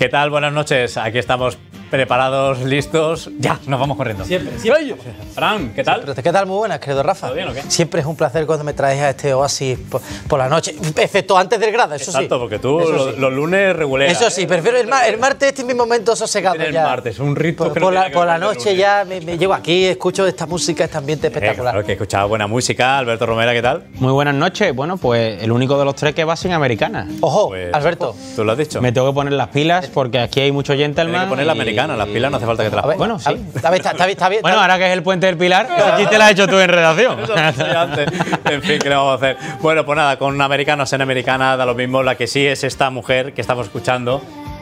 ¿Qué tal? Buenas noches. Aquí estamos preparados, listos. Ya, nos vamos corriendo. Siempre, siempre. Fran, ¿qué tal? ¿Qué tal? Muy buenas, querido Rafa. ¿Todo bien o qué? Siempre es un placer cuando me traes a este oasis por, por la noche, excepto antes del grado, eso Exacto, sí. porque tú Eso lo- sí. los lunes reguleras. Eso sí, prefiero el, mar- el martes este mi momento sosegado El ya. martes, un ritmo Por, que por la, por noche ya me, me llego aquí, escucho esta música, este ambiente Eh, espectacular. claro que he escuchado buena música. Alberto Romera, ¿qué tal? Muy buenas noches. Bueno, pues el único de los tres que va sin americana. Ojo, Pues, Alberto. ¿Tú lo has dicho? Me tengo que poner las pilas porque aquí hay mucho gentleman. que poner la y- americana, las pilas no hace falta que te las ver, Bueno, sí. está bien, está, está bien, está bien. Bueno, ahora que es el puente del Pilar, aquí te la has hecho tú en redacción. Eso antes. En fin, ¿qué le vamos a hacer? Bueno, pues nada, con americanos en americana da lo mismo. La que sí es esta mujer que estamos escuchando.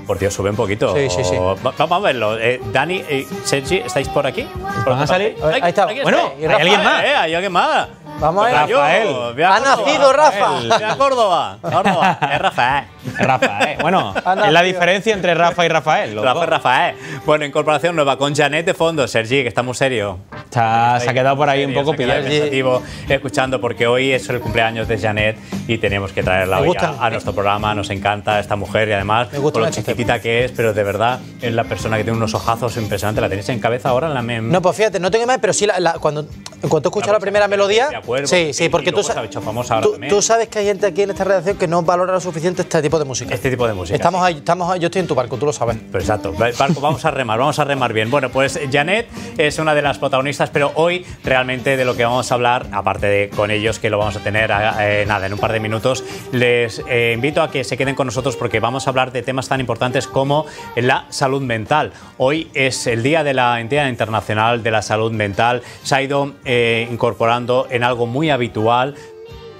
Por Dios, sube un poquito. Sí, sí, sí. Va- Vamos a verlo. Eh, Dani y Sergi, ¿estáis por aquí? ¿Por ¿Van a otra salir? parte? Ahí está. Bueno, ¿Y hay Rafa? alguien más. Eh, hay alguien más. Vamos a ver. Rafael. ve a Ha Córdoba. nacido Rafa. Ve a Córdoba. Córdoba. Es Rafael. Rafa, ¿eh? Bueno, es la diferencia entre Rafa y Rafael. los Rafa dos. Rafael. Bueno, incorporación nueva con Janet de fondo. Sergi, que está muy serio. Está- se ha quedado por ahí un Serio, poco se ha quedado pillado. pensativo, escuchando porque hoy es el cumpleaños de Janet y tenemos que traerla Me hoy gusta. a, a nuestro programa. Nos encanta esta mujer y además Me gusta con lo mucho este que es, pero de verdad es la persona que tiene unos ojazos impresionantes. ¿La tenéis en cabeza ahora? En la mem- No, pues fíjate, no tengo más, pero sí, la- la- cuando, en cuanto escucho la primera melodía. De acuerdo. Sí, sí, porque tú, sa- hecho famosa tú, tú sabes que hay gente aquí en esta redacción que no valora lo suficiente este tipo de música. Este tipo de música. Estamos ahí, estamos ahí, yo estoy en tu barco, tú lo sabes. Pero exacto, Va- Barco, vamos a remar, vamos a remar bien. Bueno, pues Janet es una de las protagonistas, pero hoy realmente de lo que vamos a hablar, aparte de con ellos, que lo vamos a tener eh, nada, en un par de minutos, les eh, invito a que se queden con nosotros porque vamos a hablar de temas tan importantes como la salud mental. Hoy es el Día de la Entidad Internacional de la Salud Mental. Se ha ido eh, incorporando en algo muy habitual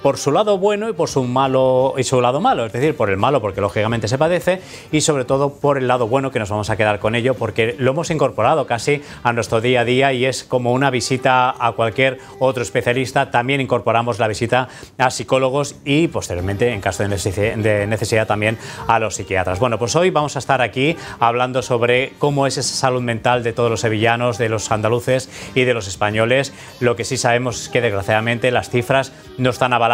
por su lado bueno y por su malo y su lado malo, es decir, por el malo porque lógicamente se padece y sobre todo por el lado bueno que nos vamos a quedar con ello porque lo hemos incorporado casi a nuestro día a día y es como una visita a cualquier otro especialista, también incorporamos la visita a psicólogos y posteriormente en caso de necesi- de necesidad también a los psiquiatras. Bueno, pues hoy vamos a estar aquí hablando sobre cómo es esa salud mental de todos los sevillanos, de los andaluces y de los españoles. Lo que sí sabemos es que desgraciadamente las cifras no están avalando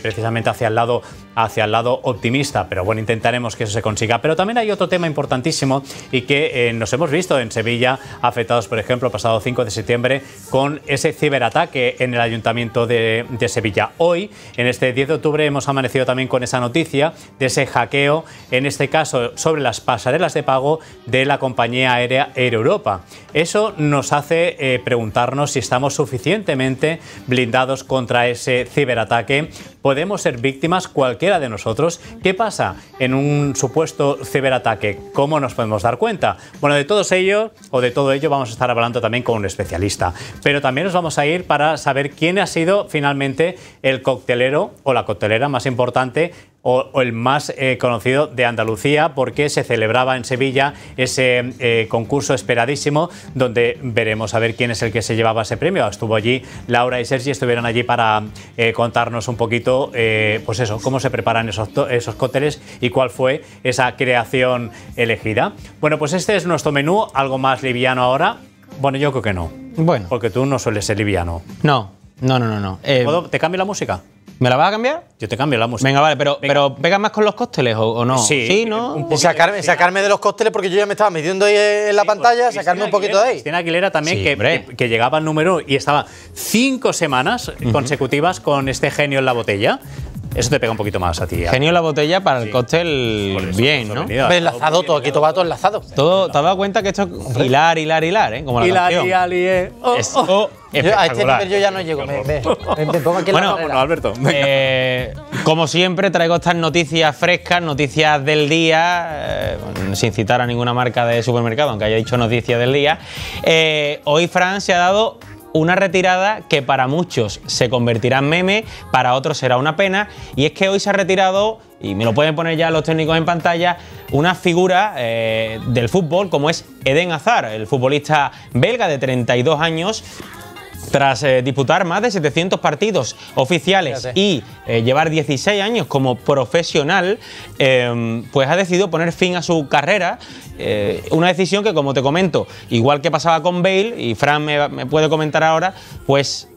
precisamente hacia el lado hacia el lado optimista, pero bueno, intentaremos que eso se consiga. Pero también hay otro tema importantísimo y que eh, nos hemos visto en Sevilla afectados, por ejemplo, pasado 5 de septiembre con ese ciberataque en el Ayuntamiento de, de Sevilla. Hoy, en este 10 de octubre, hemos amanecido también con esa noticia de ese hackeo, en este caso sobre las pasarelas de pago de la compañía aérea Air Europa. Eso nos hace eh, preguntarnos si estamos suficientemente blindados contra ese ciberataque. ¿Podemos ser víctimas cualquiera de nosotros? ¿Qué pasa en un supuesto ciberataque? ¿Cómo nos podemos dar cuenta? Bueno, de todos ellos o de todo ello vamos a estar hablando también con un especialista. Pero también nos vamos a ir para saber quién ha sido finalmente el coctelero o la coctelera más importante o, o el más eh, conocido de Andalucía, porque se celebraba en Sevilla ese eh, concurso esperadísimo, donde veremos a ver quién es el que se llevaba ese premio. Estuvo allí Laura y Sergi, estuvieron allí para eh, contarnos un poquito, pues eso, cómo se preparan esos, esos cócteles y cuál fue esa creación elegida. Bueno, pues este es nuestro menú, algo más liviano ahora. Bueno, yo creo que no, Bueno, porque tú no sueles ser liviano. no, no, no, no. no. Eh, ¿Puedo- ¿Te cambio la música? ¿Me la vas a cambiar? Yo te cambio la música. Venga, vale, pero, pero ¿pega más con los cócteles o, o no? Sí, Sí, ¿no? un sacarme, sacarme de los cócteles porque yo ya me estaba metiendo ahí en la Sí, pues, pantalla, Cristina sacarme un poquito Aguilera- de ahí. Cristina Aguilera también, Sí, que, hombre. que- que llegaba al número y estaba cinco semanas consecutivas con este genio en la botella. Eso te pega un poquito más a ti. Genio en la botella para el Sí. cóctel eso, bien, ¿no? enlazado todo, aquí todo va todo enlazado. Todo, ¿Te has dado cuenta que esto es hilar, hilar, hilar, ¿eh? Como la Y la canción. lía, lié. Oh, Es oh. Yo, a este espectacular. nivel yo ya no llego, me, me- me- me pongo aquí en Bueno, la. Alberto. Eh, como siempre, traigo estas noticias frescas, noticias del día, eh, sin citar a ninguna marca de supermercado, aunque haya dicho noticias del día. Eh, hoy Fran se ha dado una retirada que para muchos se convertirá en meme, para otros será una pena, y es que hoy se ha retirado, y me lo pueden poner ya los técnicos en pantalla, una figura eh, del fútbol como es Eden Hazard, el futbolista belga de 32 años, tras eh, disputar más de 700 partidos oficiales Fíjate. y eh, llevar 16 años como profesional, eh, pues ha decidido poner fin a su carrera. Eh, una decisión que, como te comento, igual que pasaba con Bale, y Fran me, me puede comentar ahora, pues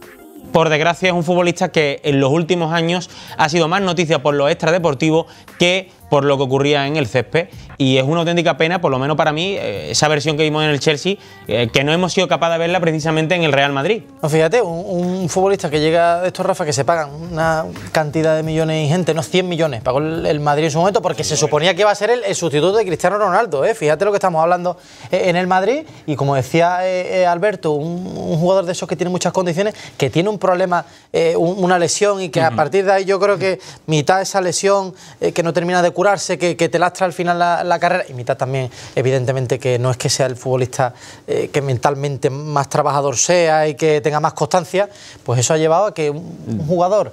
por desgracia es un futbolista que en los últimos años ha sido más noticia por lo extradeportivo que por lo que ocurría en el césped. Y es una auténtica pena, por lo menos para mí, eh, esa versión que vimos en el Chelsea, eh, que no hemos sido capaces de verla precisamente en el Real Madrid. No, fíjate, un, un futbolista que llega de estos Rafa que se pagan una cantidad de millones y gente, no 100 millones, pagó el, el Madrid en su momento porque se suponía que iba a ser el, el sustituto de Cristiano Ronaldo. ¿eh? Fíjate lo que estamos hablando eh, en el Madrid y como decía eh, Alberto, un, un jugador de esos que tiene muchas condiciones, que tiene un problema, eh, un- una lesión y que a partir de ahí yo creo que mitad de esa lesión que no termina de curarse, que, que te lastra al final la, la carrera y mitad también, evidentemente, que no es que sea el futbolista eh, que mentalmente más trabajador sea y que tenga más constancia, pues eso ha llevado a que un, un jugador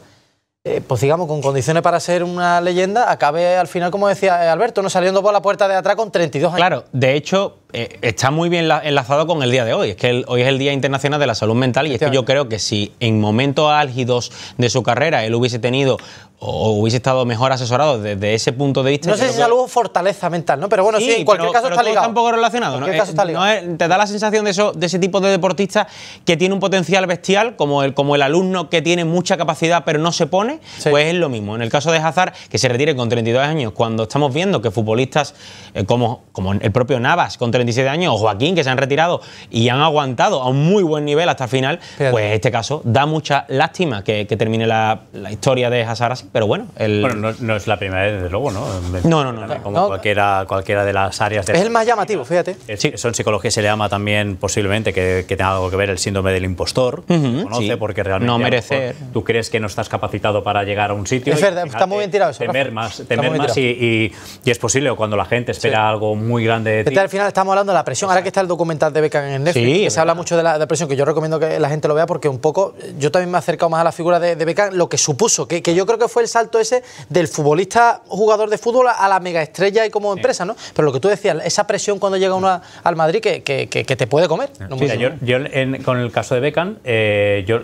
eh, pues digamos, con condiciones para ser una leyenda, acabe al final, como decía eh, Alberto, no saliendo por la puerta de atrás con 32 años. Claro, de hecho, eh, está muy bien la- enlazado con el día de hoy. Es que el- hoy es el Día Internacional de la Salud Mental y es que yo creo que si en momentos álgidos de su carrera él hubiese tenido o hubiese estado mejor asesorado desde ese punto de vista. No sé si que- salud o fortaleza mental, ¿no? Pero bueno, sí, en cualquier pero- caso pero está ligado. Está un poco relacionado, ¿no? caso está ligado. no es- te da la sensación de, eso, de ese tipo de deportistas que tiene un potencial bestial, como el, como el alumno que tiene mucha capacidad pero no se pone, Sí. pues es lo mismo. En el caso de Hazard, que se retire con 32 años, cuando estamos viendo que futbolistas eh, como, como el propio Navas con 37 años o Joaquín, que se han retirado y han aguantado a un muy buen nivel hasta el final, Fíjate. pues este caso da mucha lástima que, que termine la, la historia de Hazard así, pero bueno, el, Bueno, no, no es la primera vez, desde luego, ¿no? No, no, no, Como no. Cualquiera, cualquiera de las áreas de Es el más llamativo, fíjate. Es- Eso en psicología se le llama también posiblemente que, que tenga algo que ver el síndrome del impostor. Ujú, conoce sí. porque realmente No merecer. tú crees que no estás capacitado para llegar a un sitio. Es y verdad, final está muy bien tirado eso, Te Rafa. mermas, te Está muy bien mermas y, y- y es posible o cuando la gente espera algo muy grande de ti. Este al final estamos hablando de la presión. Ahora que está el documental de Beckham en Netflix, Sí, que se habla mucho de la, de la presión, que yo recomiendo que la gente lo vea porque un poco, yo también me he acercado más a la figura de, de Beckham, lo que supuso, que, que yo creo que fue el salto ese del futbolista jugador de fútbol a la mega estrella y como empresa, ¿no? Pero lo que tú decías, esa presión cuando llega uno a- al Madrid que, que- que- que te puede comer. No Mira, mucho. yo, yo en- con el caso de Beckham, eh, yo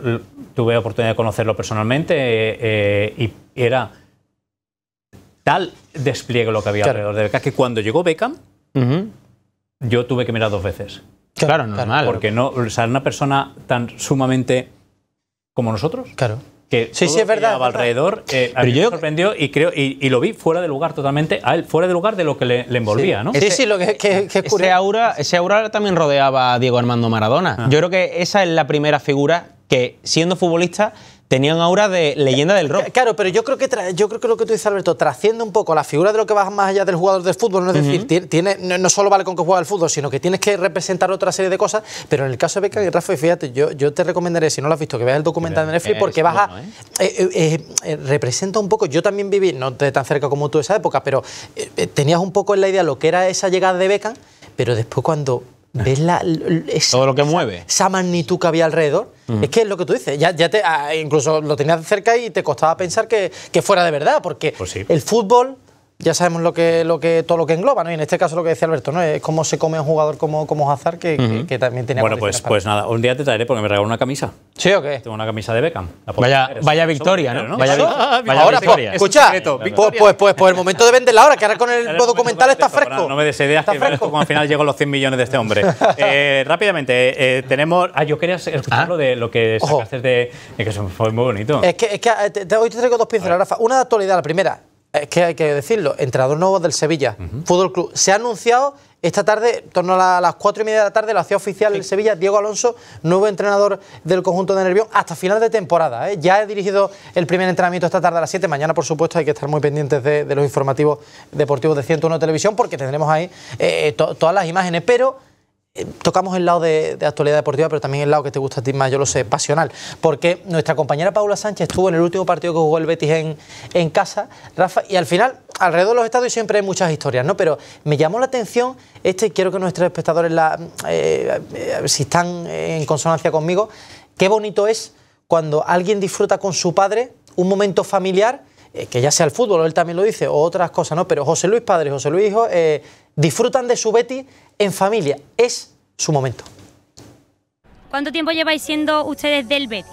tuve oportunidad de conocerlo personalmente eh, eh, y era tal despliegue lo que había Claro. alrededor de Beckham que cuando llegó Beckham, yo tuve que mirar dos veces. Claro, normal. Porque no, o sea, una persona tan sumamente como nosotros, Claro. Que Sí, todo sí, es verdad, alrededor, eh, a Pero mí me yo- sorprendió y creo y, y lo vi fuera de lugar totalmente, a él fuera de lugar de lo que le, le envolvía, ¿no? Sí, sí, lo que, que- que es Ese curioso. aura, ese aura también rodeaba a Diego Armando Maradona. Ah. Yo creo que esa es la primera figura que, siendo futbolista, tenía un aura de leyenda del rock. Claro, pero yo creo que tra- yo creo que lo que tú dices, Alberto, trasciende un poco la figura de lo que va más allá del jugador del fútbol. No es decir, ti- tiene, no, no solo vale con que juega al fútbol, sino que tienes que representar otra serie de cosas. Pero en el caso de Beckham y Rafa, fíjate, yo, yo te recomendaré, si no lo has visto, que veas el documental de Netflix, porque vas a. bueno, ¿eh? eh, eh, representa un poco. Yo también viví, no de tan cerca como tú esa época, pero tenías un poco en la idea lo que era esa llegada de Beckham, pero después cuando. ¿Ves la, esa- Todo lo que mueve. esa magnitud que había alrededor. Es que es lo que tú dices, ya, ya te, ah, incluso lo tenías cerca y te costaba pensar que, que fuera de verdad, porque Pues sí. el fútbol ya sabemos lo que, lo que, todo lo que engloba, ¿no? Y en este caso lo que decía Alberto, ¿no? Es cómo se come un jugador como, como Hazard, que, que- que también tenía Bueno, pues, pues nada, un día te traeré porque me regaló una camisa. ¿Sí o qué? Tengo una camisa de Beckham. Vaya, vaya es- victoria, ¿no? Vaya, Ah, vaya Ahora, pues, victoria. escucha, secreto, pues, victoria. pues, pues, pues el momento de venderla ahora, que ahora con el documental está fresco. No me des ideas Está que fresco. como al final llego a los 100 millones de este hombre. Eh, rápidamente, eh, tenemos... Ah, yo quería escuchar Ah. lo de lo que sacaste de, de que fue muy bonito. Es que, es que eh, te- te- hoy te traigo dos pinceladas, Rafa. Una de actualidad, la primera, es que hay que decirlo, entrenador nuevo del Sevilla, Fútbol Club. Se ha anunciado esta tarde, en torno a la- las cuatro y media de la tarde, lo hacía oficial el Sevilla, Diego Alonso, nuevo entrenador del conjunto de Nervión, hasta final de temporada. ¿eh? Ya he dirigido el primer entrenamiento esta tarde a las 7. Mañana, por supuesto, hay que estar muy pendientes de, de los informativos deportivos de 101 Televisión, porque tendremos ahí eh, to- todas las imágenes. Pero eh, tocamos el lado de, actualidad deportiva, pero también el lado que te gusta a ti más, yo lo sé, pasional. Porque nuestra compañera Paula Sánchez estuvo en el último partido que jugó el Betis en, en casa, Rafa, y al final, alrededor de los estadios siempre hay muchas historias, ¿no? Pero me llamó la atención, este, quiero que nuestros espectadores, la, eh, eh, si están en consonancia conmigo, qué bonito es cuando alguien disfruta con su padre un momento familiar eh, que ya sea el fútbol, él también lo dice, o otras cosas, ¿no? Pero José Luis padre y José Luis hijo eh, disfrutan de su Betty en familia. Es su momento. ¿Cuánto tiempo lleváis siendo ustedes del Betis?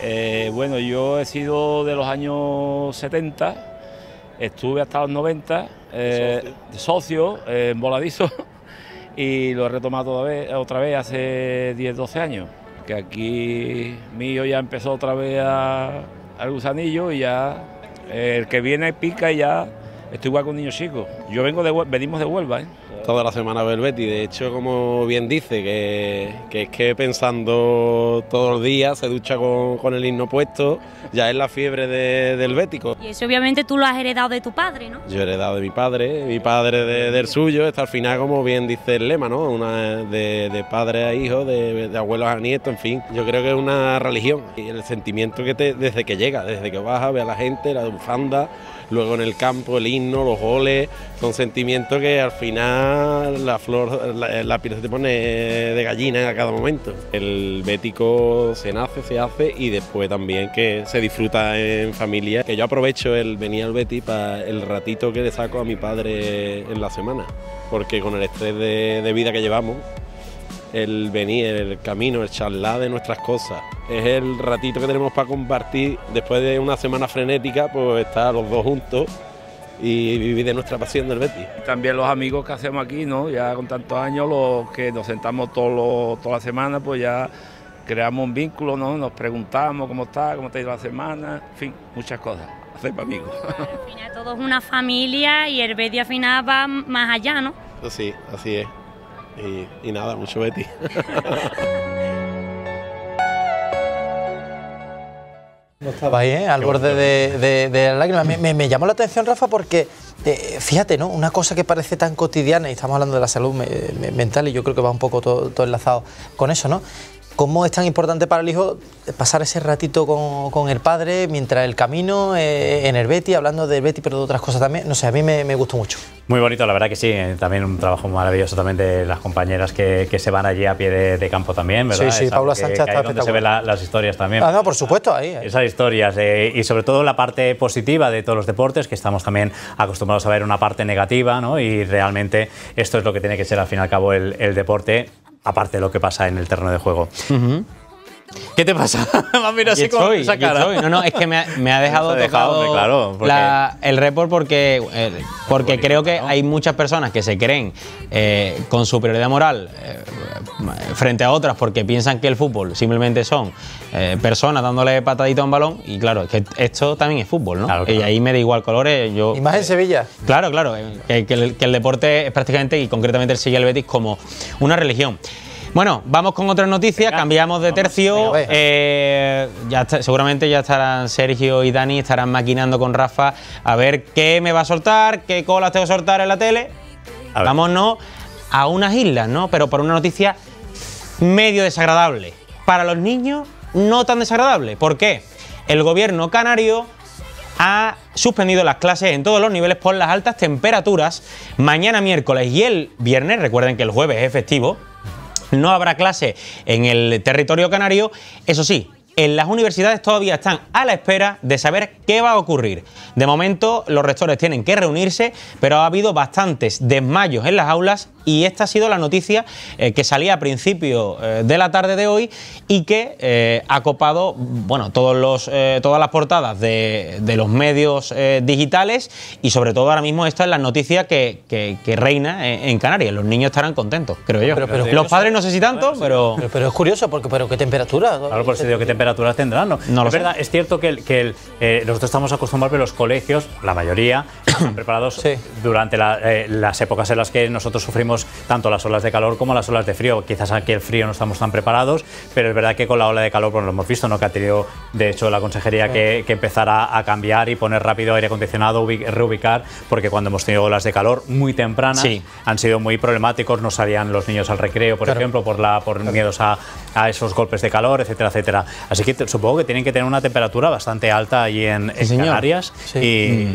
Eh, bueno, yo he sido de los años 70, estuve hasta los 90 eh, de socio eh, en Voladizo y lo he retomado otra vez, otra vez hace 10, 12 años. Que aquí mío ya empezó otra vez a- al gusanillo y ya eh, el que viene pica y ya Estoy igual con niños chicos. Yo vengo de venimos de Huelva, ¿eh? Toda la semana veo el Betis. De hecho, como bien dice, que, que es que pensando todos los días se ducha con, con el himno puesto, ya es la fiebre de- del Bético. Y eso obviamente tú lo has heredado de tu padre, ¿no? Yo he heredado de mi padre, mi padre de- del suyo, hasta al final, como bien dice el lema, ¿no? Una de, de padre a hijo, de, de abuelos a nietos, en fin. Yo creo que es una religión y el sentimiento que te, desde que llega, desde que baja, ve a la gente, la bufanda, luego en el campo, el himno, los goles, son sentimientos que al final la flor, la, la piel se te pone de gallina a cada momento. El bético se nace, se hace y después también que se disfruta en familia. Que yo aprovecho el venir al Betis para el ratito que le saco a mi padre en la semana, porque con el estrés de, de vida que llevamos, el venir, el camino, el charlar de nuestras cosas. Es el ratito que tenemos para compartir después de una semana frenética, pues estar los dos juntos y vivir de nuestra pasión del Betis. También los amigos que hacemos aquí, ¿no? Ya con tantos años, los que nos sentamos todos los- toda la semana, pues ya creamos un vínculo, ¿no? Nos preguntamos cómo está, cómo te ha ido la semana, en fin, muchas cosas. Hacemos amigos. Al final todo es una familia y el Betis al final va más allá, ¿no? Sí, así es. Y, y nada, mucho Betis. No estaba ahí, ¿eh? al borde de, de- de la lágrima. Me, me- me llamó la atención, Rafa, porque eh, fíjate, ¿no? Una cosa que parece tan cotidiana, y estamos hablando de la salud me- me- mental, y yo creo que va un poco todo, todo enlazado con eso, ¿no? ¿Cómo es tan importante para el hijo pasar ese ratito con, con el padre mientras el camino eh, en el Betty, hablando del Betty, pero de otras cosas también? No sé, a mí me, me gustó mucho. Muy bonito, la verdad que sí. eh, También un trabajo maravilloso también de las compañeras que, que se van allí a pie de, de campo también, ¿verdad? Sí, sí, Es algo Paula que- Sánchez que ahí está es donde se ven la- las historias también. Ah, no, por supuesto, ahí. ahí. Esas historias eh, y sobre todo la parte positiva de todos los deportes, que estamos también acostumbrados a ver una parte negativa, ¿no? Y realmente esto es lo que tiene que ser al fin y al cabo el, el deporte, aparte de lo que pasa en el terreno de juego. ¿Qué te pasa? Mira así con esa cara. No, no, es que me ha, me ha dejado tocado hombre, claro, porque- la- el report porque, eh, porque bonito, creo que ¿no? hay muchas personas que se creen eh, con superioridad moral eh, frente a otras porque piensan que el fútbol simplemente son eh, personas dándole patadita a un balón y claro, es que esto también es fútbol, ¿no? Claro, claro. Y ahí me da igual colores. Yo, Y más en Sevilla. Claro, claro, eh, que, que el, que el deporte es prácticamente, y concretamente el Sevilla y el Betis, como una religión. Bueno, vamos con otras noticias, Venga, cambiamos de tercio. venga, eh, ya está- seguramente ya estarán Sergio y Dani, estarán maquinando con Rafa a ver qué me va a soltar, qué colas tengo que soltar en la tele. A. Vámonos a unas islas, ¿no? Pero por una noticia medio desagradable. Para los niños, no tan desagradable. ¿Por qué? El gobierno canario ha suspendido las clases en todos los niveles por las altas temperaturas. Mañana miércoles y el viernes, recuerden que el jueves es festivo, no habrá clase en el territorio canario. Eso sí, en las universidades todavía están a la espera de saber qué va a ocurrir. De momento, los rectores tienen que reunirse, pero ha habido bastantes desmayos en las aulas y esta ha sido la noticia eh, que salía a principio eh, de la tarde de hoy y que eh, ha copado bueno, todos los, eh, todas las portadas de, de los medios eh, digitales y sobre todo ahora mismo esta es la noticia que, que- que reina en, en Canarias. Los niños estarán contentos, creo yo. Pero- pero- los padres no sé si tanto, pero... Pero, pero es curioso, porque pero qué temperatura. Claro, por digo qué temperaturas tendrán, ¿no? No lo es sé. verdad, es cierto que, el- que el, eh, nosotros estamos acostumbrados a los colegios, la mayoría, están preparados Sí. durante la- eh, las épocas en las que nosotros sufrimos tanto las olas de calor como las olas de frío. Quizás aquí el frío no estamos tan preparados, pero es verdad que con la ola de calor, pues lo hemos visto, ¿no? Que ha tenido, de hecho, la consejería que, que empezar a, a cambiar y poner rápido aire acondicionado, ubi- reubicar, porque cuando hemos tenido olas de calor muy tempranas, Sí. han sido muy problemáticos, no salían los niños al recreo, por Claro. ejemplo, por, la, por miedos a, a esos golpes de calor, etcétera, etcétera. Así que te- supongo que tienen que tener una temperatura bastante alta allí en, en señor. Canarias Sí. y,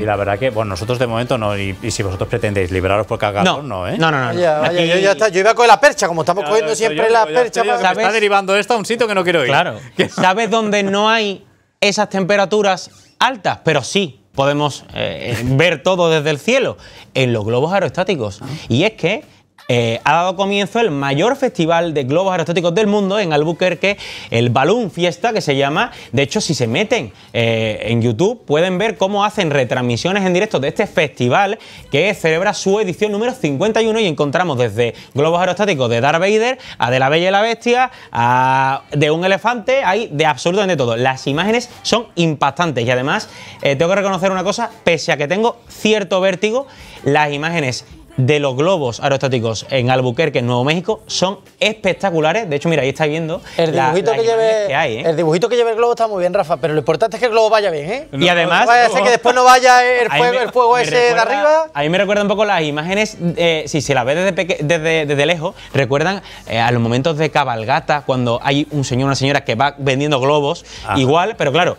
y la verdad que, bueno, nosotros de momento no, y, y si vosotros pretendéis liberaros por calor, No, no, ¿eh? no, no, no. Vaya, Aquí- yo, ya está, yo iba con la percha, como estamos Ya, cogiendo ya, siempre yo- la yo ya percha. para- me está derivando esto a un sitio que no quiero ir. Claro. ¿Sabes dónde no hay esas temperaturas altas? Pero sí podemos eh, ver todo desde el cielo. En los globos aerostáticos. Y es que eh, ha dado comienzo el mayor festival de globos aerostáticos del mundo en Albuquerque, el Balloon Fiesta, que se llama. De hecho, si se meten eh, en YouTube, pueden ver cómo hacen retransmisiones en directo de este festival que celebra su edición número 51 y encontramos desde globos aerostáticos de Darth Vader a de la Bella y la Bestia, a de un elefante, hay de absolutamente todo. Las imágenes son impactantes y además eh, tengo que reconocer una cosa, pese a que tengo cierto vértigo, las imágenes de los globos aerostáticos en Albuquerque, en Nuevo México, son espectaculares. De hecho, mira, ahí estáis viendo El dibujito, que lleve, imágenes que hay, ¿eh? el dibujito que lleve el globo está muy bien, Rafa, pero lo importante es que el globo vaya bien, ¿eh? Y además- No vaya a ser que después no vaya el fuego, me- el fuego ese de arriba. A mí me recuerda un poco las imágenes, eh, si se las ve desde, peque- desde, desde lejos, recuerdan eh, a los momentos de cabalgata, cuando hay un señor o una señora que va vendiendo globos, Ajá. igual, pero claro,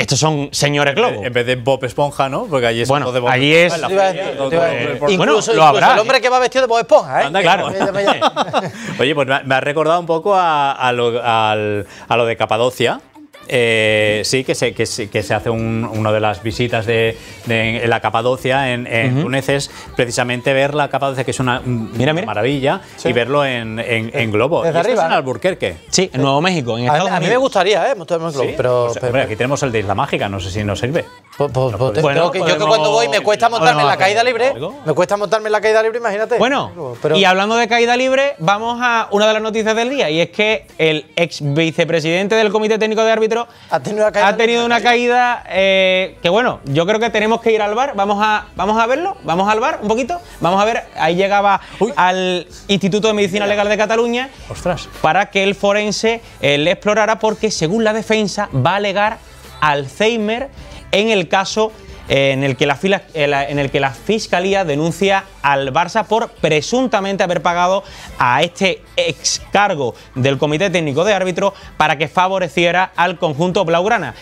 estos son señores globos. En vez de Bob Esponja, ¿no? Porque allí es Bueno, de Bob allí Esponja, es- decir. por- Bueno, incluso, lo incluso habrá, el hombre que va vestido de Bob Esponja, ¿eh? Anda, Claro. Oye, pues me, me ha recordado un poco a, a lo, al- a lo de Capadocia. Eh, sí, que se, que, se, que se hace un- una de las visitas de, de- en la Capadocia en, en Túnez es precisamente ver la Capadocia, que es una un- Mira, mira. maravilla, y verlo en, en- en globo. Desde Y esto arriba, es en ¿no? Alburquerque. Sí, en Nuevo México, en A, Estados a mí me gustaría, ¿eh? Globo, Sí, pero, pues, pero- hombre, aquí tenemos el de Isla Mágica, no sé si nos sirve. pues- pues- pues Bueno, yo que cuando voy me cuesta montarme en la caída libre. algo. Me cuesta montarme en la caída libre, imagínate. Bueno, Pero- y hablando de caída libre, vamos a una de las noticias del día, y es que el ex vicepresidente del Comité Técnico de Ha tenido una caída ha tenido una caída eh, que, bueno, yo creo que tenemos que ir al bar. Vamos a, vamos a verlo, vamos al bar un poquito. Vamos a ver, ahí llegaba al Instituto de Medicina Legal de Cataluña Ostras. para que el forense eh, le explorara, porque según la defensa va a alegar Alzheimer en el caso en el, que la fila- eh, en el que la fiscalía denuncia al Barça por presuntamente haber pagado a este ex cargo del Comité Técnico de Árbitros para que favoreciera al conjunto blaugrana.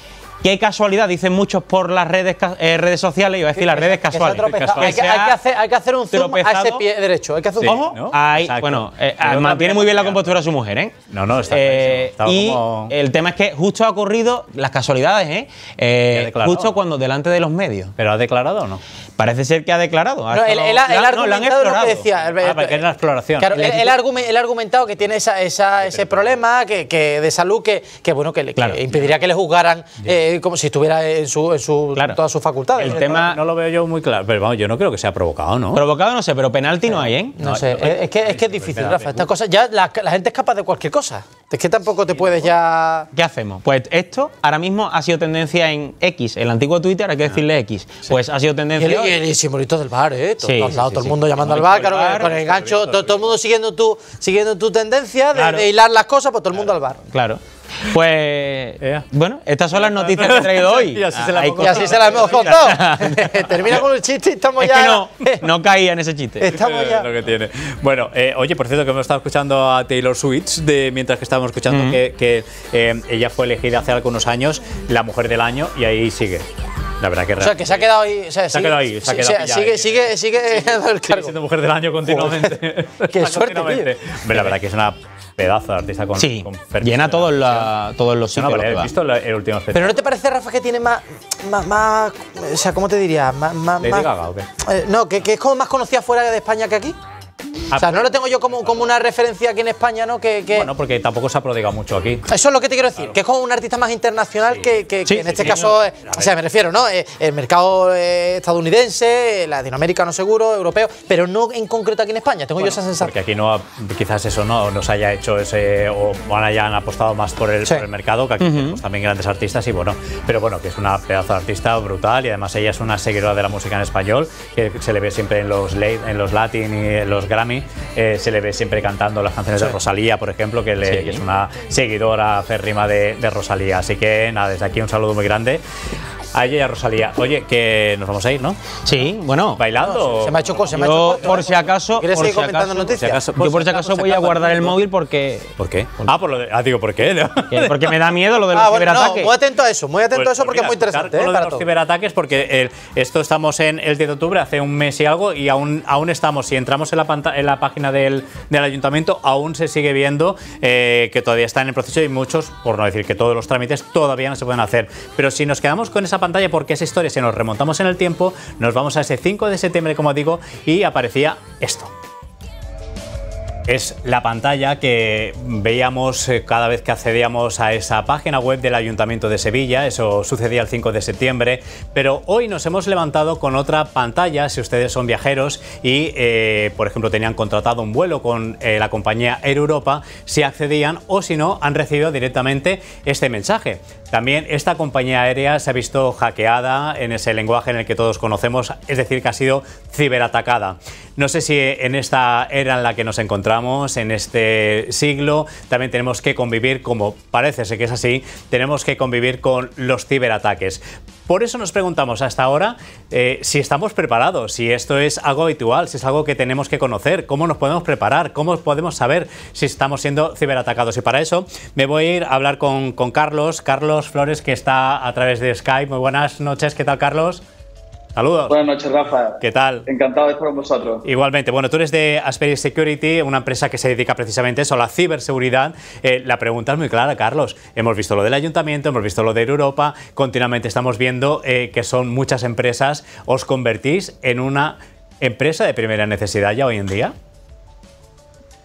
Qué casualidad, dicen muchos por las redes, eh, redes sociales, iba a decir las redes Que se ha casuales. tropezado. Que Hay que, hay, ha que hacer, hay que hacer un zoom a ese tropezado. pie derecho. Hay que hacer un Sí. zoom. Ojo, ¿no? ahí, bueno, eh, mantiene muy bien la compostura su mujer, ¿eh? No, no, está Eh, y como- el tema es que justo ha ocurrido las casualidades, ¿eh? Eh, justo cuando delante de los medios. ¿Pero ha declarado o no? Parece ser que ha declarado. Ha No, él, estado- él ha- no, han lo que decía. el- Ah, porque es la exploración. Claro, El él, ha argumen- él ha argumentado que tiene esa, esa- ese problema que, que de salud que, que, bueno que, le- que Claro. impediría que le juzgaran eh, como si estuviera en, su, en su, Claro. todas sus facultades. El tema- No lo veo yo muy claro. Pero vamos, yo no creo que sea provocado, ¿no? Provocado no sé, pero penalti no hay, ¿eh? No sé, es, es que, es que es difícil. Rafa. Estas cosas ya la, la gente es capaz de cualquier cosa. Es que tampoco te puedes ya. ¿Qué hacemos? Pues esto ahora mismo ha sido tendencia en X, el antiguo Twitter, hay que decirle X. Pues ha sido Y tendencia. Y el simbolito del bar, ¿eh? Todo, Sí, todos sí, lados, sí, todo sí. el mundo llamando al bar, bar, con el gancho, todo, todo el mundo siguiendo tu, siguiendo tu tendencia de, Claro. de hilar las cosas, pues todo el mundo al bar. Claro. Pues bueno, estas son las noticias que he traído hoy. Y así se las hemos contado. Termina con el chiste y estamos Es ya. que no, no caía en ese chiste. Estamos Es ya. lo que tiene. Bueno, eh, oye, por cierto, que hemos estado escuchando a Taylor Swift de, mientras que estábamos escuchando que, que, eh, ella fue elegida hace algunos años la mujer del año y ahí sigue. La verdad que O sea, que se ha quedado ahí. o sea, Se ha quedado ahí, se ha quedado sigue, sigue, sigue el sigue cargo. siendo mujer del año continuamente. Qué suerte, Continuamente. La verdad que es una pedazo de artista con, Sí, con llena todos, la- todos los No, no, sitios. vale, que ¿Has va. visto la- el último Pero? ¿no te parece, Rafa, que tiene más. más, más- o sea, ¿cómo te diría? Más, más, ¿Lady más- Gaga o qué? Eh, no, que, que es como más conocida fuera de España que aquí. O sea, no lo tengo yo como, como una referencia aquí en España, ¿no? Que, que- Bueno, porque tampoco se ha prodigado mucho aquí. Eso es lo que te quiero decir, que es como un artista más internacional que, que- que Sí, en este caso, eh, o sea, me refiero, ¿no? Eh, El mercado eh, estadounidense, latinoamericano seguro, europeo, pero no en concreto aquí en España. Tengo yo esa sensación. Porque aquí no ha- quizás eso no nos haya hecho ese o hayan apostado más por el, Sí. por el mercado, que aquí tenemos también grandes artistas y bueno, pero bueno, que es una pedazo de artista brutal y además ella es una seguidora de la música en español, que se le ve siempre en los late- en los Latin y en los Grammy, eh, se le ve siempre cantando las canciones de Rosalía, por ejemplo, que, le- Sí. que es una seguidora férrima de, de Rosalía. Así que nada, desde aquí un saludo muy grande a ella y a Rosalía. Oye, que nos vamos a ir, ¿no? Sí, bueno. ¿Bailando? Se me ha hecho, co- se me ha hecho por si acaso. ¿Quieres seguir si comentando acaso- noticias? por si acaso- Yo por si acaso voy a guardar el móvil porque. ¿Por qué? Ah, por lo de, ah, digo, ¿por qué? Porque me da miedo lo de los Ah, bueno, no, ciberataques. muy atento a eso, muy atento Pues- a eso pues porque es muy interesante, ¿eh? lo de los todo. ciberataques, porque el- esto estamos en el 10 de octubre, hace un mes y algo, y aún, aún estamos, si entramos en la, panta- en la página del, del ayuntamiento, aún se sigue viendo eh, que todavía está en el proceso y muchos, por no decir que todos los trámites, todavía no se pueden hacer. Pero si nos quedamos con esa pantalla, porque esa historia, si nos remontamos en el tiempo, nos vamos a ese 5 de septiembre, como digo, y aparecía esto. Es la pantalla que veíamos eh, cada vez que accedíamos a esa página web del Ayuntamiento de Sevilla. Eso sucedía el 5 de septiembre. Pero hoy nos hemos levantado con otra pantalla, si ustedes son viajeros y, eh, por ejemplo, tenían contratado un vuelo con eh, la compañía Air Europa, si accedían o si no, han recibido directamente este mensaje. También esta compañía aérea se ha visto hackeada en ese lenguaje en el que todos conocemos, es decir, que ha sido ciberatacada. No sé si en esta era en la que nos encontramos, en este siglo, también tenemos que convivir, como parece ser que es así, tenemos que convivir con los ciberataques. Por eso nos preguntamos hasta ahora eh, si estamos preparados, si esto es algo habitual, si es algo que tenemos que conocer, cómo nos podemos preparar, cómo podemos saber si estamos siendo ciberatacados. Y para eso me voy a ir a hablar con, con Carlos, Carlos Flores, que está a través de Skype. Muy buenas noches, ¿qué tal Carlos? Saludos. Buenas noches, Rafa. ¿Qué tal? Encantado de estar con vosotros. Igualmente. Bueno, tú eres de Asperia Security, una empresa que se dedica precisamente a eso, a la ciberseguridad. Eh, la pregunta es muy clara, Carlos. Hemos visto lo del ayuntamiento, hemos visto lo de Europa, continuamente estamos viendo eh, que son muchas empresas. ¿Os convertís en una empresa de primera necesidad ya hoy en día?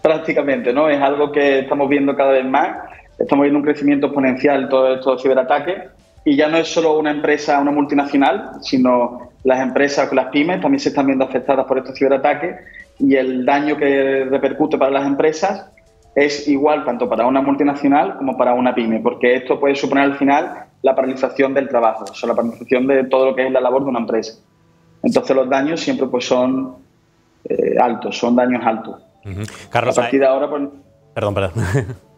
Prácticamente, ¿no? Es algo que estamos viendo cada vez más. Estamos viendo un crecimiento exponencial en todos estos ciberataques. Y ya no es solo una empresa, una multinacional, sino las empresas, las pymes, también se están viendo afectadas por estos ciberataques y el daño que repercute para las empresas es igual tanto para una multinacional como para una pyme, porque esto puede suponer al final la paralización del trabajo, o sea, la paralización de todo lo que es la labor de una empresa. Entonces los daños siempre pues son eh, altos, son daños altos. Carlos, a partir de ahora, pues, Perdón, perdón.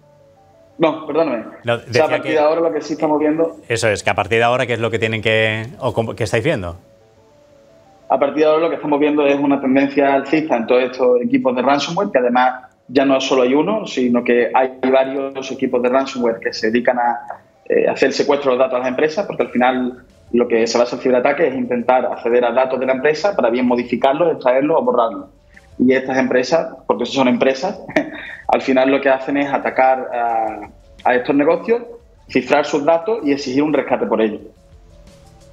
No, perdóname. o sea, a partir de ahora lo que sí estamos viendo. Eso es, que a partir de ahora, ¿qué es lo que tienen que. o qué estáis viendo? A partir de ahora lo que estamos viendo es una tendencia alcista en todos estos equipos de ransomware, que además ya no solo hay uno, sino que hay varios equipos de ransomware que se dedican a eh, hacer el secuestro de los datos a las empresas, porque al final lo que se basa el ciberataque es intentar acceder a datos de la empresa para bien modificarlos, extraerlos o borrarlos. Y estas empresas, porque son empresas, al final lo que hacen es atacar a, a estos negocios, cifrar sus datos y exigir un rescate por ellos.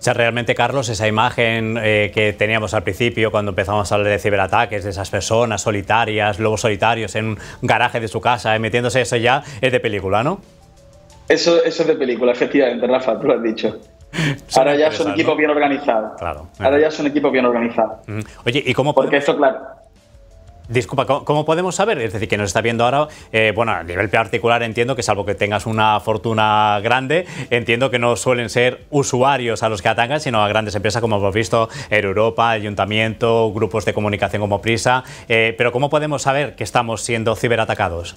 O sea, realmente, Carlos, esa imagen eh, que teníamos al principio cuando empezamos a hablar de ciberataques, de esas personas solitarias, lobos solitarios en un garaje de su casa, eh, metiéndose eso ya, es de película, ¿no? Eso, eso es de película, efectivamente, Rafa, tú lo has dicho. Ahora ya son equipos bien organizados. Claro. Ahora ya son equipos bien organizados. Oye, ¿y cómo podemos... Porque esto, claro Disculpa, ¿cómo, podemos saber? Es decir, que nos está viendo ahora, eh, bueno, a nivel particular entiendo que salvo que tengas una fortuna grande, entiendo que no suelen ser usuarios a los que atacan, sino a grandes empresas como hemos visto, Air Europa, Ayuntamiento, grupos de comunicación como Prisa. Eh, pero ¿cómo podemos saber que estamos siendo ciberatacados?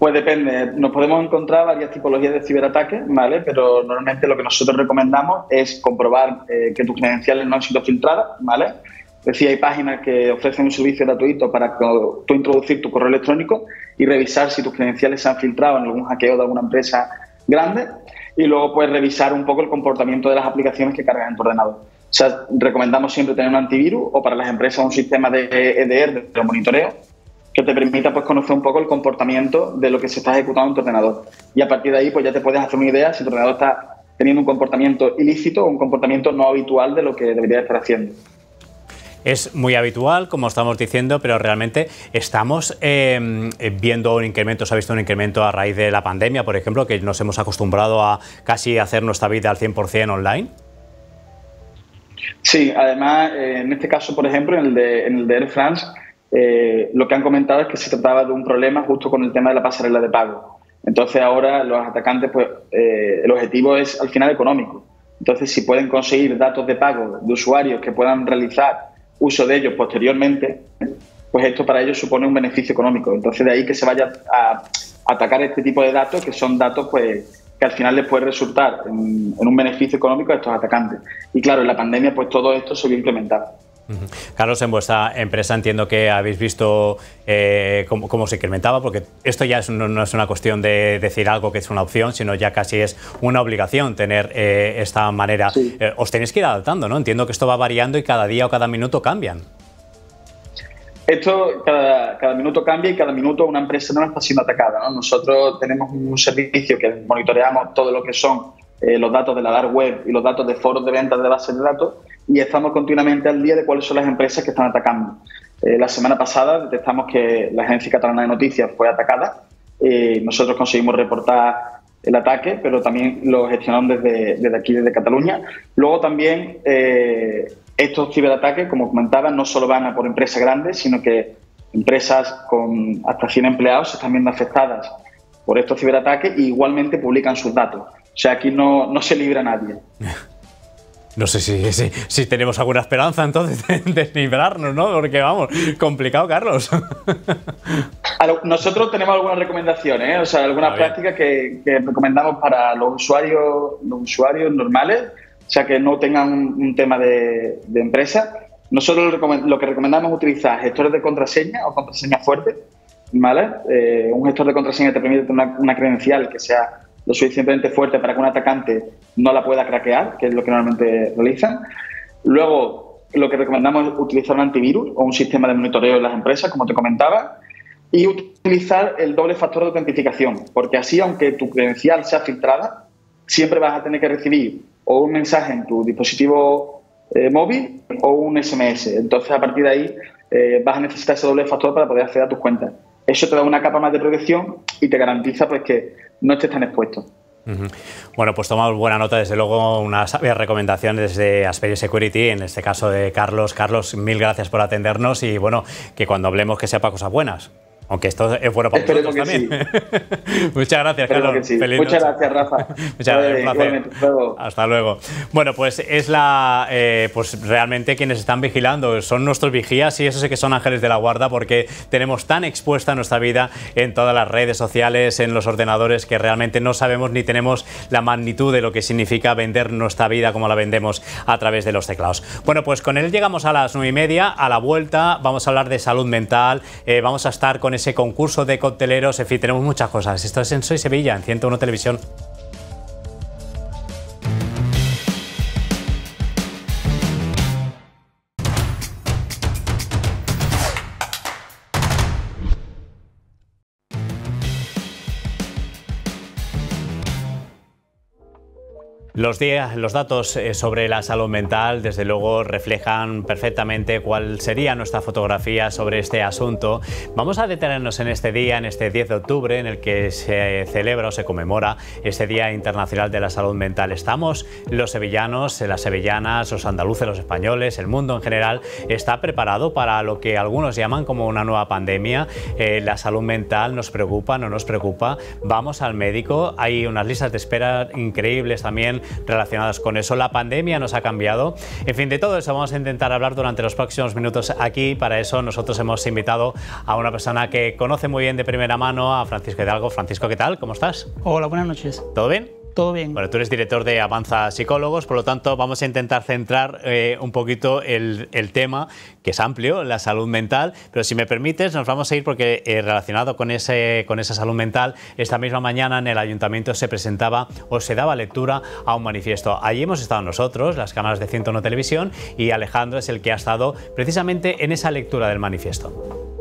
Pues depende, nos podemos encontrar varias tipologías de ciberataques, ¿vale? Pero normalmente lo que nosotros recomendamos es comprobar eh, que tus credenciales no han sido filtradas, ¿vale? Decía, hay páginas que ofrecen un servicio gratuito para tú introducir tu correo electrónico y revisar si tus credenciales se han filtrado en algún hackeo de alguna empresa grande y luego puedes revisar un poco el comportamiento de las aplicaciones que cargan en tu ordenador. O sea, recomendamos siempre tener un antivirus o para las empresas un sistema de EDR, de monitoreo, que te permita pues, conocer un poco el comportamiento de lo que se está ejecutando en tu ordenador. Y a partir de ahí pues ya te puedes hacer una idea si tu ordenador está teniendo un comportamiento ilícito o un comportamiento no habitual de lo que debería estar haciendo es muy habitual, como estamos diciendo, pero realmente estamos em, viendo un incremento, se ha visto un incremento a raíz de la pandemia, por ejemplo, que nos hemos acostumbrado a casi hacer nuestra vida al 100% online. Sí, además, eh, en este caso, por ejemplo, en el de, Air France, eh, lo que han comentado es que se trataba de un problema justo con el tema de la pasarela de pago. Entonces ahora los atacantes, pues eh, el objetivo es al final económico. Entonces, si pueden conseguir datos de pago de usuarios que puedan realizar uso de ellos posteriormente, pues esto para ellos supone un beneficio económico. Entonces de ahí que se vaya a atacar este tipo de datos, que son datos pues que al final les puede resultar en, un beneficio económico a estos atacantes. Y claro, en la pandemia pues todo esto se vio implementado. Carlos, en vuestra empresa entiendo que habéis visto eh, cómo, se incrementaba, porque esto ya no, es una cuestión de decir algo que es una opción, sino ya casi es una obligación tener eh, esta manera. Eh, os tenéis que ir adaptando, ¿no? Entiendo que esto va variando y cada día o cada minuto cambian. Esto cada, cada, minuto cambia y cada minuto una empresa no está siendo atacada. Nosotros tenemos un servicio que monitoreamos todo lo que son los datos de la dark web y los datos de foros de ventas de bases de datos y estamos continuamente al día de cuáles son las empresas que están atacando. Eh, la semana pasada detectamos que la Agencia Catalana de Noticias fue atacada. Eh, nosotros conseguimos reportar el ataque, pero también lo gestionaron desde, desde aquí, desde Cataluña. Luego también eh, estos ciberataques, como comentaba, no solo van a por empresas grandes, sino que empresas con hasta 100 empleados se están viendo afectadas por estos ciberataques y igualmente publican sus datos. O sea, aquí no, no se libra nadie. No sé si, si, si, tenemos alguna esperanza entonces de, de, librarnos, ¿no? Porque vamos, complicado, Carlos. Nosotros tenemos algunas recomendaciones, ¿eh? o sea, algunas prácticas que, que, recomendamos para los usuarios, los usuarios normales, o sea, que no tengan un, un tema de, de, empresa. Nosotros lo que recomendamos es utilizar gestores de contraseña o contraseña fuerte, ¿vale? Eh, un gestor de contraseña te permite tener una, una credencial que sea lo suficientemente fuerte para que un atacante no la pueda craquear, que es lo que normalmente realizan. Luego, lo que recomendamos es utilizar un antivirus o un sistema de monitoreo en las empresas, como te comentaba, y utilizar el doble factor de autentificación, porque así, aunque tu credencial sea filtrada, siempre vas a tener que recibir o un mensaje en tu dispositivo eh, móvil o un SMS. Entonces, a partir de ahí, eh, vas a necesitar ese doble factor para poder acceder a tus cuentas. Eso te da una capa más de protección y te garantiza pues, que no estés tan expuesto. Bueno, pues tomamos buena nota, desde luego, unas sabias recomendaciones desde Asperia Security, en este caso de Carlos. Carlos, mil gracias por atendernos y bueno, que cuando hablemos que sepa cosas buenas. Aunque esto es bueno para Esperemos vosotros también. Sí. Muchas gracias, Carlos. Sí. Feliz Muchas noche. gracias, Rafa. Muchas gracias. Luego. Hasta luego. Bueno, pues es la, eh, pues realmente quienes están vigilando, son nuestros vigías y eso sí que son ángeles de la guarda porque tenemos tan expuesta nuestra vida en todas las redes sociales, en los ordenadores, que realmente no sabemos ni tenemos la magnitud de lo que significa vender nuestra vida como la vendemos a través de los teclados. Bueno, pues con él llegamos a las nueve y media, a la vuelta vamos a hablar de salud mental, eh, vamos a estar con ese concurso de cocteleros, en fin, tenemos muchas cosas. Esto es en Soy Sevilla, en 101 Televisión. Los, días, los datos eh, sobre la salud mental, desde luego, reflejan perfectamente cuál sería nuestra fotografía sobre este asunto. Vamos a detenernos en este día, en este 10 de octubre, en el que se celebra o se conmemora este Día Internacional de la Salud Mental. Estamos los sevillanos, las sevillanas, los andaluces, los españoles, el mundo en general, está preparado para lo que algunos llaman como una nueva pandemia. Eh, la salud mental nos preocupa, no nos preocupa. Vamos al médico, hay unas listas de espera increíbles también relacionadas con eso. La pandemia nos ha cambiado. En fin, de todo eso vamos a intentar hablar durante los próximos minutos aquí. Para eso nosotros hemos invitado a una persona que conoce muy bien de primera mano, a Francisco Hidalgo. Francisco, ¿qué tal? ¿Cómo estás? Hola, buenas noches. ¿Todo bien? Todo bien. Bueno, tú eres director de Avanza Psicólogos, por lo tanto vamos a intentar centrar eh, un poquito el, el, tema, que es amplio, la salud mental, pero si me permites nos vamos a ir porque eh, relacionado con, ese, con esa salud mental, esta misma mañana en el ayuntamiento se presentaba o se daba lectura a un manifiesto. Allí hemos estado nosotros, las cámaras de 101 Televisión, y Alejandro es el que ha estado precisamente en esa lectura del manifiesto.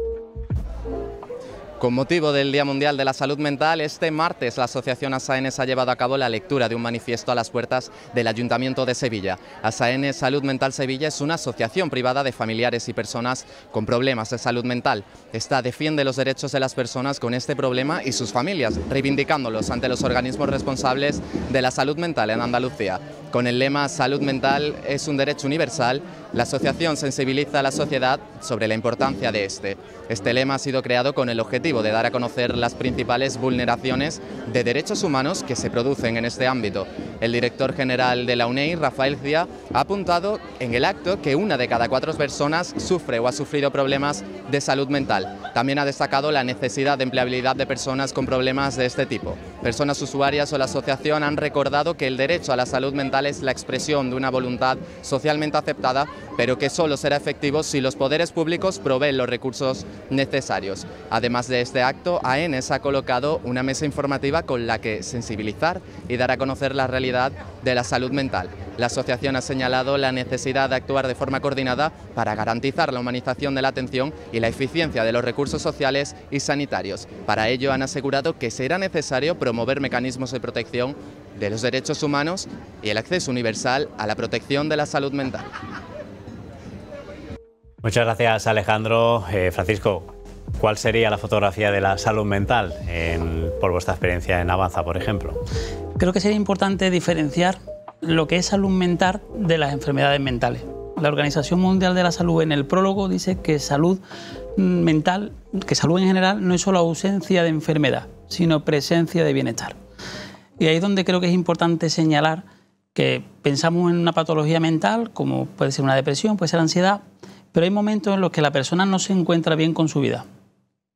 Con motivo del Día Mundial de la Salud Mental, este martes la Asociación ASAENES ha llevado a cabo la lectura de un manifiesto a las puertas del Ayuntamiento de Sevilla. ASAENES Salud Mental Sevilla es una asociación privada de familiares y personas con problemas de salud mental. Esta defiende los derechos de las personas con este problema y sus familias, reivindicándolos ante los organismos responsables de la salud mental en Andalucía. Con el lema Salud mental es un derecho universal, la asociación sensibiliza a la sociedad sobre la importancia de este. Este lema ha sido creado con el objetivo de dar a conocer las principales vulneraciones de derechos humanos que se producen en este ámbito. El director general de la UNEI, Rafael Cía, ha apuntado en el acto que una de cada cuatro personas sufre o ha sufrido problemas de salud mental. También ha destacado la necesidad de empleabilidad de personas con problemas de este tipo. Personas usuarias o la asociación han recordado que el derecho a la salud mental es la expresión de una voluntad socialmente aceptada, pero que solo será efectivo si los poderes públicos proveen los recursos necesarios. Además de este acto, AENES ha colocado una mesa informativa con la que sensibilizar y dar a conocer la realidad de la salud mental. La asociación ha señalado la necesidad de actuar de forma coordinada para garantizar la humanización de la atención y la eficiencia de los recursos sociales y sanitarios. Para ello han asegurado que será necesario promover mecanismos de protección de los derechos humanos y el acceso universal a la protección de la salud mental. Muchas gracias, Alejandro. Eh, Francisco, ¿cuál sería la fotografía de la salud mental en- por vuestra experiencia en Avanza, por ejemplo? Creo que sería importante diferenciar lo que es salud mental de las enfermedades mentales. La Organización Mundial de la Salud en el prólogo dice que salud mental, que salud en general no es solo ausencia de enfermedad, sino presencia de bienestar. Y ahí es donde creo que es importante señalar que pensamos en una patología mental, como puede ser una depresión, puede ser ansiedad, pero hay momentos en los que la persona no se encuentra bien con su vida,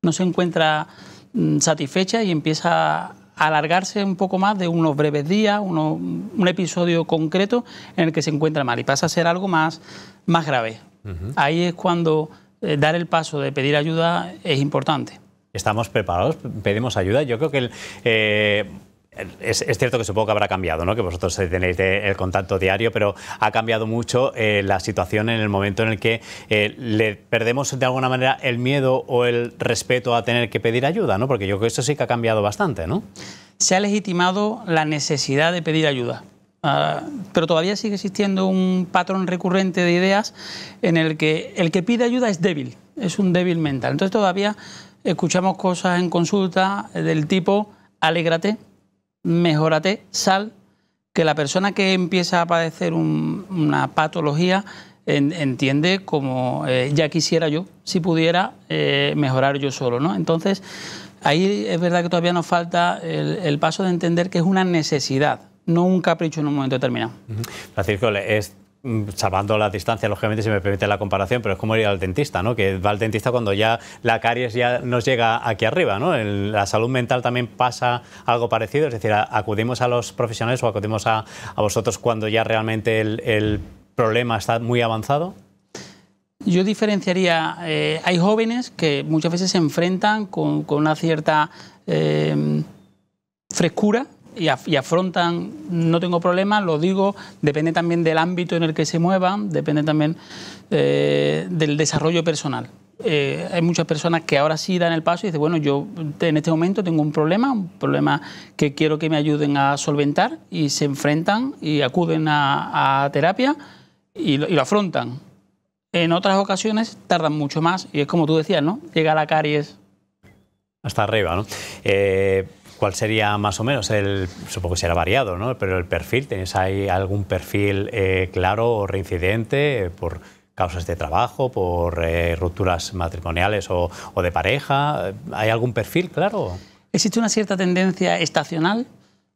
no se encuentra mm, satisfecha y empieza a alargarse un poco más de unos breves días, uno- un episodio concreto en el que se encuentra mal y pasa a ser algo más, más grave. Ahí es cuando eh, dar el paso de pedir ayuda es importante. ¿Estamos preparados? ¿Pedimos ayuda? Yo creo que el, eh, es, cierto que supongo que habrá cambiado, ¿no? que vosotros tenéis el contacto diario, pero ha cambiado mucho eh, la situación en el momento en el que eh, le perdemos de alguna manera el miedo o el respeto a tener que pedir ayuda, ¿no? porque yo creo que eso sí que ha cambiado bastante. ¿no? se ha legitimado la necesidad de pedir ayuda. Ah, pero todavía sigue existiendo un patrón recurrente de ideas en el que el que pide ayuda es débil, es un débil mental. Entonces todavía escuchamos cosas en consulta del tipo, alégrate, mejórate, sal, que la persona que empieza a padecer un- una patología en- entiende como eh, ya quisiera yo, si pudiera eh, mejorar yo solo. ¿no? Entonces, ahí es verdad que todavía nos falta el, paso de entender que es una necesidad, no un capricho en un momento determinado. Francisco, es salvando la distancia, lógicamente, si me permite la comparación, pero es como ir al dentista, ¿no? Que va al dentista cuando ya la caries ya nos llega aquí arriba, ¿no? En la salud mental también pasa algo parecido, es decir, acudimos a los profesionales o acudimos a, a vosotros cuando ya realmente el, el problema está muy avanzado. Yo diferenciaría, eh, hay jóvenes que muchas veces se enfrentan con, con una cierta eh, frescura y, af- y afrontan, no tengo problema, lo digo, depende también del ámbito en el que se muevan, depende también eh, del desarrollo personal. Eh, hay muchas personas que ahora sí dan el paso y dicen, bueno, yo en este momento tengo un problema, un problema que quiero que me ayuden a solventar y se enfrentan y acuden a, a terapia y lo- y lo afrontan. En otras ocasiones tardan mucho más y es como tú decías, ¿no? Llega la caries. Hasta arriba, ¿no? Eh, ¿Cuál sería más o menos el, supongo que será variado, ¿no? Pero el perfil, ¿tenéis ahí algún perfil eh, claro o reincidente eh, por causas de trabajo, por eh, rupturas matrimoniales o, de pareja? ¿Hay algún perfil claro? Existe una cierta tendencia estacional.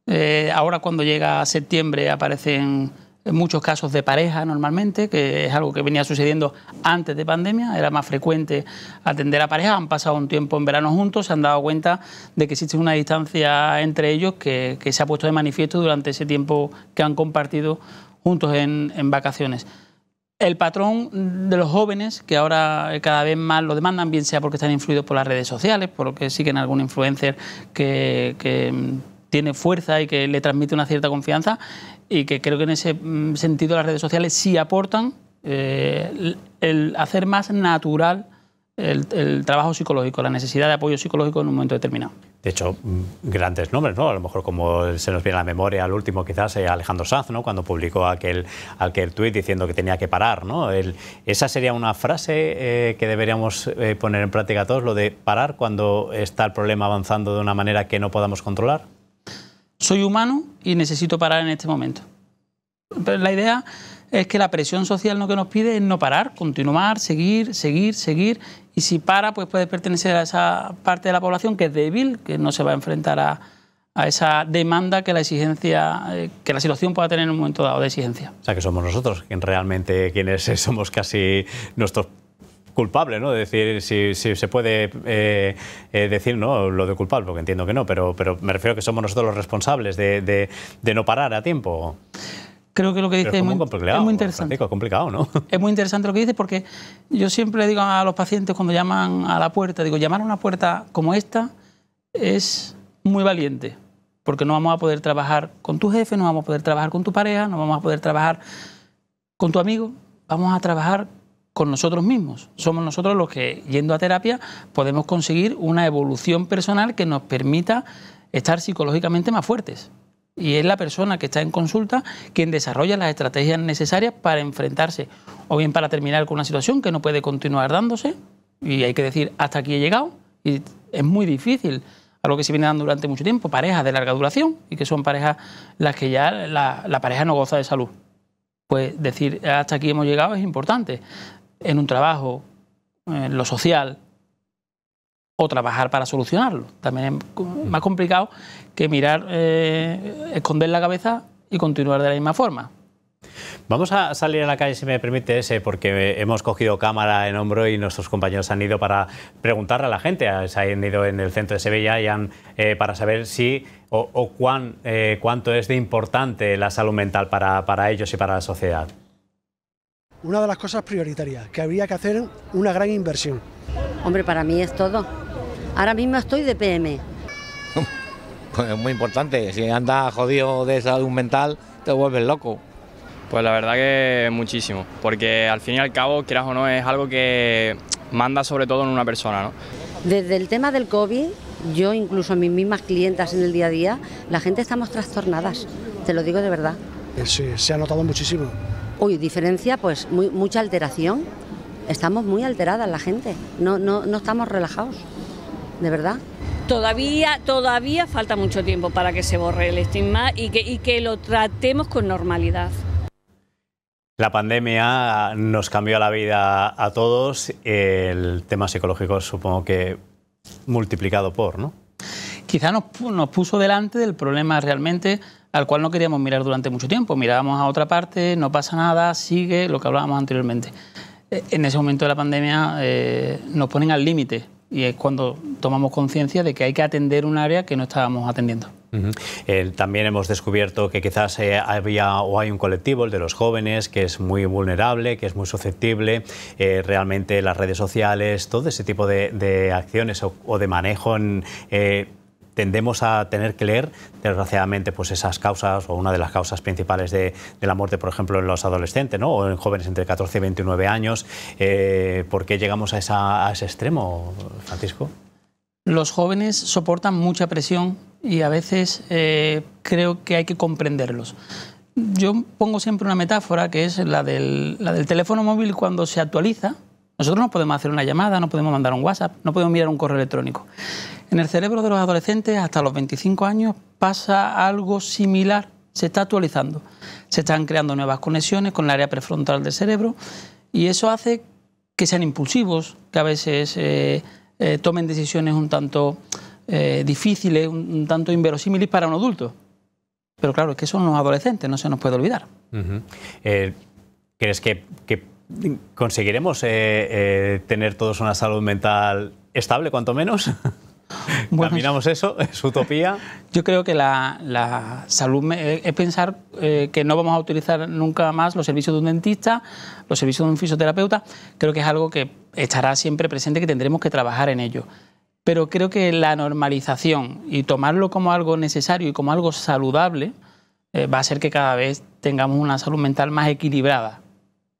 Eh, ahora cuando llega septiembre aparecen muchos casos de pareja normalmente, que es algo que venía sucediendo antes de pandemia, era más frecuente atender a parejas, han pasado un tiempo en verano juntos, se han dado cuenta de que existe una distancia entre ellos que, que se ha puesto de manifiesto durante ese tiempo que han compartido juntos en, en vacaciones. El patrón de los jóvenes, que ahora cada vez más lo demandan, bien sea porque están influidos por las redes sociales, porque siguen a algún influencer que, que, tiene fuerza y que le transmite una cierta confianza, y que creo que en ese mm, sentido las redes sociales sí aportan eh, el, hacer más natural el, trabajo psicológico, la necesidad de apoyo psicológico en un momento determinado. De hecho, mm, grandes nombres, ¿no? A lo mejor como se nos viene a la memoria al último quizás eh, Alejandro Sanz, ¿no? Cuando publicó aquel, aquel tuit diciendo que tenía que parar, ¿no? Esa sería una frase eh, que deberíamos poner en práctica todos, lo de parar cuando está el problema avanzando de una manera que no podamos controlar. Soy humano y necesito parar en este momento. Pero la idea es que la presión social lo que nos pide es no parar, continuar, seguir, seguir, seguir. Y si para, pues puede pertenecer a esa parte de la población que es débil, que no se va a enfrentar a, a esa demanda que la exigencia, eh, que la situación pueda tener en un momento dado de exigencia. O sea, que somos nosotros realmente quienes somos casi nuestros culpables, ¿no? De decir, si, si se puede eh, eh, decir no lo de culpable, porque entiendo que no, pero, pero me refiero a que somos nosotros los responsables de, de- de no parar a tiempo. Creo que lo que dice es es muy es muy interesante. Francisco, es complicado, ¿no? Es muy interesante lo que dice porque yo siempre digo a los pacientes cuando llaman a la puerta, digo, llamar a una puerta como esta es muy valiente, porque no vamos a poder trabajar con tu jefe, no vamos a poder trabajar con tu pareja, no vamos a poder trabajar con tu amigo, vamos a trabajar con nosotros mismos. Somos nosotros los que, yendo a terapia, podemos conseguir una evolución personal que nos permita estar psicológicamente más fuertes. y es la persona que está en consulta quien desarrolla las estrategias necesarias para enfrentarse o bien para terminar con una situación que no puede continuar dándose y hay que decir hasta aquí he llegado y es muy difícil algo que se viene dando durante mucho tiempo, parejas de larga duración y que son parejas las que ya la, la pareja no goza de salud. Pues decir hasta aquí hemos llegado es importante. En un trabajo, en lo social, o trabajar para solucionarlo. También es más complicado que mirar, eh, esconder la cabeza y continuar de la misma forma. Vamos a salir a la calle, si me permite, ese, porque hemos cogido cámara en hombro y nuestros compañeros han ido para preguntarle a la gente. Se han ido en el centro de Sevilla y han, eh, para saber si o, cuán, eh, cuánto es de importante la salud mental para, para ellos y para la sociedad. Una de las cosas prioritarias, que habría que hacer una gran inversión. Hombre, para mí es todo. Ahora mismo estoy de PM. Pues es muy importante, si andas jodido de salud mental, te vuelves loco. Pues la verdad que muchísimo, porque al fin y al cabo, quieras o no, es algo que manda sobre todo en una persona, ¿no? Desde el tema del COVID, yo incluso a mis mismas clientas en el día a día, la gente estamos trastornadas, te lo digo de verdad. Sí, se ha notado muchísimo. Uy, diferencia, pues mucha alteración. Estamos muy alteradas la gente, no, no, no estamos relajados de verdad. Todavía, todavía falta mucho tiempo para que se borre el estigma y que, y que lo tratemos con normalidad. La pandemia nos cambió la vida a todos. El tema psicológico supongo que multiplicado por, ¿no? Quizá nos, nos puso delante del problema realmente al cual no queríamos mirar durante mucho tiempo. Mirábamos a otra parte, no pasa nada, sigue lo que hablábamos anteriormente. Eh, en ese momento de la pandemia eh, nos ponen al límite y es cuando tomamos conciencia de que hay que atender un área que no estábamos atendiendo. también hemos descubierto que quizás eh, había o hay un colectivo, el de los jóvenes, que es muy vulnerable, que es muy susceptible. Eh, realmente las redes sociales, todo ese tipo de, acciones o, de manejo en, tendemos a tener que leer, desgraciadamente, pues esas causas o una de las causas principales de, la muerte, por ejemplo, en los adolescentes ¿no? o en jóvenes entre 14 y 29 años. Eh, ¿Por qué llegamos a, ese extremo, Francisco? Los jóvenes soportan mucha presión y a veces eh, creo que hay que comprenderlos. Yo pongo siempre una metáfora que es la del, la del teléfono móvil cuando se actualiza. Nosotros no podemos hacer una llamada, no podemos mandar un WhatsApp, no podemos mirar un correo electrónico. En el cerebro de los adolescentes, hasta los 25 años, pasa algo similar, se está actualizando. Se están creando nuevas conexiones con el área prefrontal del cerebro y eso hace que sean impulsivos, que a veces eh, eh, tomen decisiones un tanto eh, difíciles, un, tanto inverosímiles para un adulto. Pero claro, es que son los adolescentes, no se nos puede olvidar. ¿Crees que, que conseguiremos tener todos una salud mental estable, cuanto menos? Bueno, eso? ¿Es utopía? Yo creo que la, salud es pensar eh, que no vamos a utilizar nunca más los servicios de un dentista, los servicios de un fisioterapeuta. Creo que es algo que estará siempre presente, que tendremos que trabajar en ello. Pero creo que la normalización y tomarlo como algo necesario y como algo saludable eh, va a hacer que cada vez tengamos una salud mental más equilibrada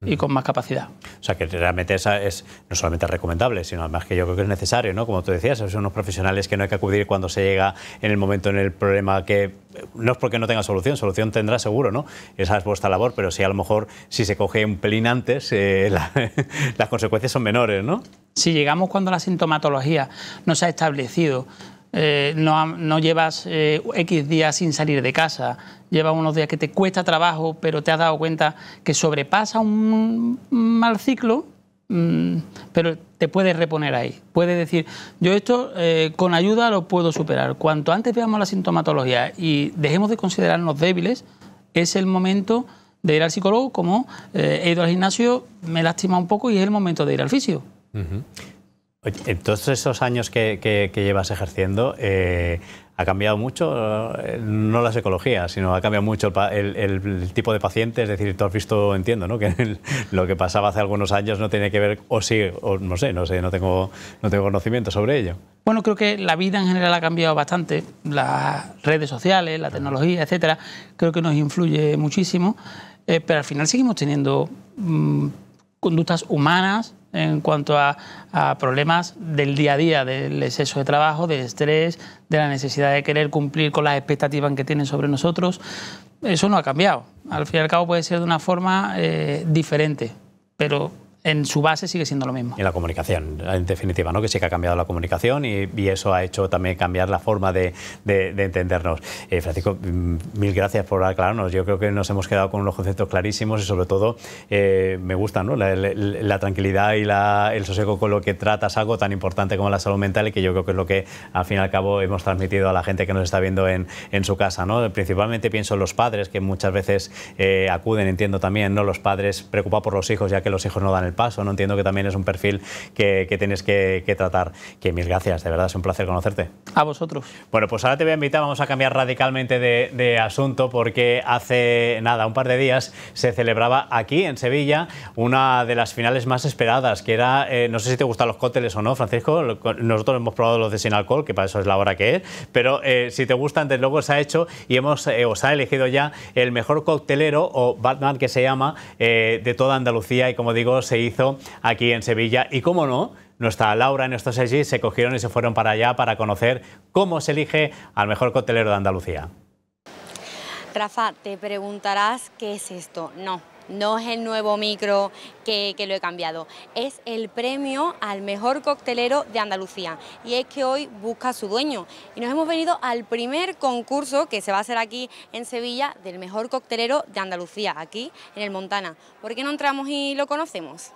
y con más capacidad. O sea, que realmente esa es no solamente recomendable, sino además que yo creo que es necesario, ¿no? Como tú decías, son unos profesionales que no hay que acudir cuando se llega en el momento en el problema que no es porque no tenga solución, solución tendrá seguro, ¿no? Esa es vuestra labor, pero sí a lo mejor si se coge un pelín antes, eh, las consecuencias son menores, ¿no? Si llegamos cuando la sintomatología no se ha establecido, eh, no, llevas eh, X días sin salir de casa, llevas unos días que te cuesta trabajo, pero te has dado cuenta que sobrepasa un mal ciclo, mm, pero te puedes reponer ahí. Puedes decir, yo esto eh, con ayuda lo puedo superar. Cuanto antes veamos la sintomatología y dejemos de considerarnos débiles, es el momento de ir al psicólogo, como he ido al gimnasio, me lastima un poco y es el momento de ir al fisio. En todos esos años que, llevas ejerciendo, eh, ¿ha cambiado mucho, eh, no la psicología, sino ha cambiado mucho el, tipo de paciente? Es decir, tú has visto, entiendo, ¿no? que lo que pasaba hace algunos años no tiene que ver, o sí, o no sé, no sé, no tengo, no tengo conocimiento sobre ello. Bueno, creo que la vida en general ha cambiado bastante. Las redes sociales, la tecnología, etcétera, creo que nos influye muchísimo. Eh, pero al final seguimos teniendo mm, conductas humanas en cuanto a, a problemas del día a día, del exceso de trabajo, del estrés, de la necesidad de querer cumplir con las expectativas que tienen sobre nosotros. Eso no ha cambiado. Al fin y al cabo puede ser de una forma eh, diferente, pero en su base sigue siendo lo mismo. Y la comunicación, en definitiva, ¿no? que sí que ha cambiado la comunicación y, y eso ha hecho también cambiar la forma de, de- de entendernos. Eh, Francisco, mm, mil gracias por aclararnos. Yo creo que nos hemos quedado con unos conceptos clarísimos y sobre todo eh, me gusta ¿no? la, la- la tranquilidad y la- el sosiego con lo que tratas algo tan importante como la salud mental y que yo creo que es lo que al fin y al cabo hemos transmitido a la gente que nos está viendo en, en su casa. ¿no? Principalmente pienso en los padres que muchas veces eh, acuden, entiendo también, ¿no? los padres preocupados por los hijos ya que los hijos no dan el paso. No entiendo que también es un perfil que, que tienes que, que tratar. Que mil gracias, de verdad, es un placer conocerte. A vosotros. Bueno, pues ahora te voy a invitar, vamos a cambiar radicalmente de, de asunto porque hace nada, un par de días, se celebraba aquí en Sevilla una de las finales más esperadas, que era, eh, no sé si te gustan los cócteles o no, Francisco, nosotros hemos probado los de sin alcohol, que para eso es la hora que es, pero eh, si te gustan, desde luego se ha hecho y hemos, eh, os ha elegido ya el mejor coctelero o Batman que se llama eh, de toda Andalucía y como digo, se hizo aquí en Sevilla y cómo no, nuestra Laura y nuestro Sergi se cogieron y se fueron para allá para conocer cómo se elige al mejor coctelero de Andalucía. Rafa, te preguntarás qué es esto. No, no es el nuevo micro que, lo he cambiado. Es el premio al mejor coctelero de Andalucía. Y es que hoy busca a su dueño. Y nos hemos venido al primer concurso que se va a hacer aquí en Sevilla del mejor coctelero de Andalucía, aquí en el Montana. ¿Por qué no entramos y lo conocemos?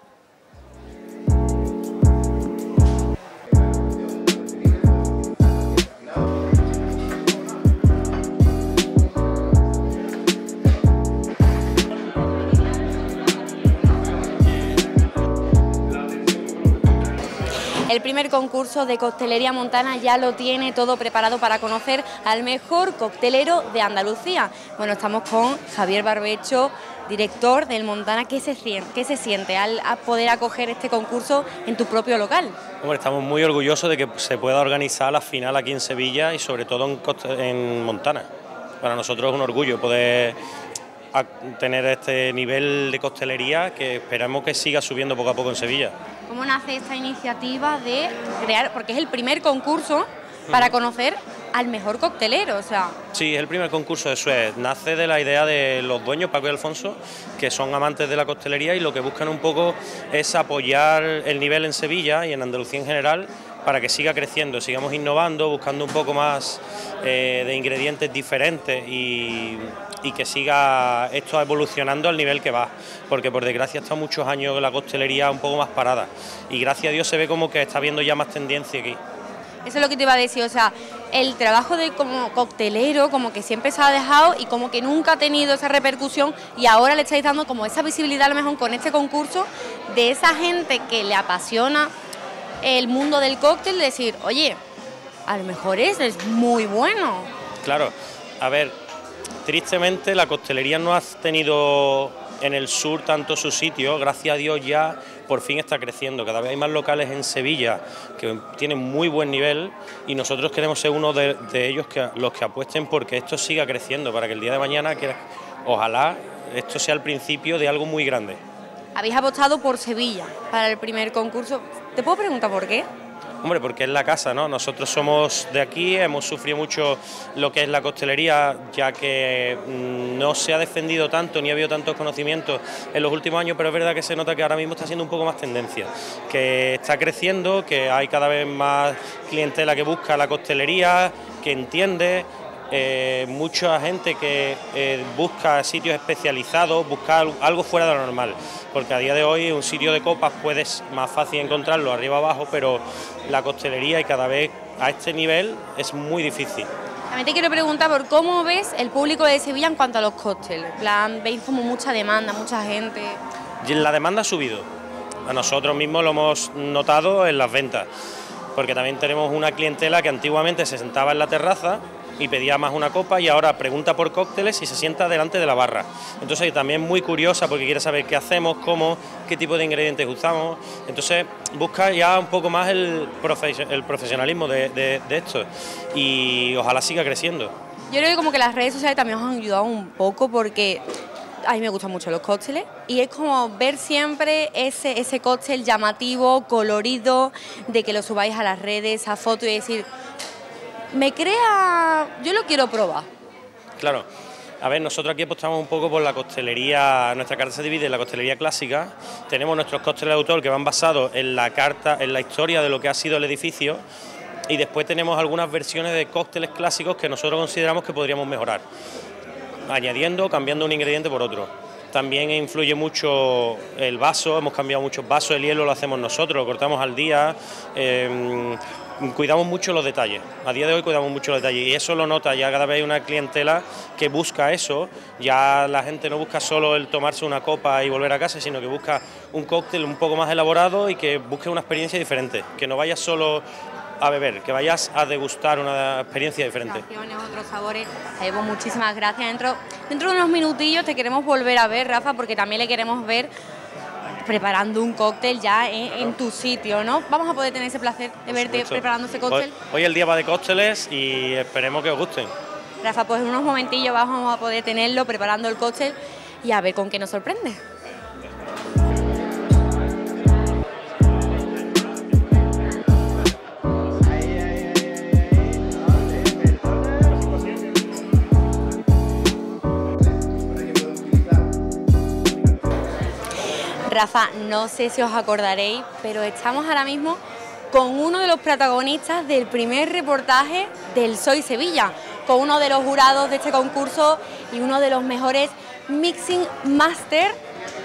El primer concurso de coctelería montana ya lo tiene todo preparado para conocer al mejor coctelero de Andalucía. Bueno, estamos con Javier Barbecho, director del Montana. ¿Qué se, siente al poder acoger este concurso en tu propio local? Hombre, estamos muy orgullosos de que se pueda organizar la final aquí en Sevilla y sobre todo en, Montana. Para nosotros es un orgullo poder tener este nivel de costelería que esperamos que siga subiendo poco a poco en Sevilla. ¿Cómo nace esta iniciativa de crear, porque es el primer concurso para conocer al mejor coctelero? O sea, Sí, es el primer concurso de Suez. Nace de la idea de los dueños, Paco y Alfonso, que son amantes de la costelería y lo que buscan un poco es apoyar el nivel en Sevilla y en Andalucía en general para que siga creciendo, sigamos innovando, buscando un poco más eh, de ingredientes diferentes y, y que siga esto evolucionando al nivel que va, porque por desgracia está muchos años la costelería un poco más parada y gracias a Dios se ve como que está viendo ya más tendencia aquí. eso es lo que te iba a decir. O sea, el trabajo de como coctelero, como que siempre se ha dejado y como que nunca ha tenido esa repercusión y ahora le estáis dando como esa visibilidad a lo mejor con este concurso de esa gente que le apasiona el mundo del cóctel, de decir, oye, a lo mejor ese es muy bueno. Claro, a ver, tristemente la costelería no ha tenido en el sur tanto su sitio, gracias a Dios ya por fin está creciendo, cada vez hay más locales en Sevilla que tienen muy buen nivel y nosotros queremos ser uno de, ellos que los que apuesten porque esto siga creciendo, para que el día de mañana, ojalá esto sea el principio de algo muy grande. Habéis apostado por Sevilla para el primer concurso. ¿Te puedo preguntar por qué? Hombre, porque es la casa, ¿no? Nosotros somos de aquí, hemos sufrido mucho lo que es la costelería, ya que mm, no se ha defendido tanto ni ha habido tantos conocimientos en los últimos años, pero es verdad que se nota que ahora mismo está siendo un poco más tendencia, que está creciendo, que hay cada vez más clientela que busca la costelería, que entiende. Eh, mucha gente que eh, busca sitios especializados, busca al- algo fuera de lo normal, porque a día de hoy un sitio de copas puedes más fácil encontrarlo arriba abajo, pero la costelería y cada vez a este nivel es muy difícil. También te quiero preguntar por cómo ves el público de Sevilla en cuanto a los cócteles. Plan, veis como mucha demanda, mucha gente. La demanda ha subido. A nosotros mismos lo hemos notado en las ventas, porque también tenemos una clientela que antiguamente se sentaba en la terraza y pedía más una copa y ahora pregunta por cócteles y se sienta delante de la barra. Entonces también muy curiosa porque quiere saber qué hacemos, cómo, qué tipo de ingredientes usamos. Entonces busca ya un poco más el, profe- el profesionalismo de, de- esto y ojalá siga creciendo. Yo creo que como que las redes sociales también os han ayudado un poco porque a mí me gustan mucho los cócteles y es como ver siempre ese, ese cóctel llamativo, colorido, de que lo subáis a las redes, a foto y decir, me crea, yo lo quiero probar. Claro. A ver, nosotros aquí apostamos un poco por la costelería, nuestra carta se divide en la costelería clásica, tenemos nuestros cócteles de autor que van basados en la carta, en la historia de lo que ha sido el edificio y después tenemos algunas versiones de cócteles clásicos que nosotros consideramos que podríamos mejorar, añadiendo, cambiando un ingrediente por otro. También influye mucho el vaso, hemos cambiado muchos vasos, el hielo lo hacemos nosotros, lo cortamos al día, eh, cuidamos mucho los detalles. A día de hoy cuidamos mucho los detalles y eso lo nota ya cada vez hay una clientela que busca eso. Ya la gente no busca solo el tomarse una copa y volver a casa, sino que busca un cóctel un poco más elaborado y que busque una experiencia diferente. Que no vayas solo a beber, que vayas a degustar una experiencia diferente. otros sabores. Evo, muchísimas gracias. Dentro, dentro de unos minutillos te queremos volver a ver, Rafa, porque también le queremos ver preparando un cóctel ya en, en tu sitio, ¿no? Vamos a poder tener ese placer de verte preparando ese cóctel. Hoy, hoy el día va de cócteles y esperemos que os gusten. Rafa, pues en unos momentillos vamos a poder tenerlo preparando el cóctel y a ver con qué nos sorprende. Rafa, no sé si os acordaréis, pero estamos ahora mismo con uno de los protagonistas del primer reportaje del Soy Sevilla, con uno de los jurados de este concurso y uno de los mejores Mixing Master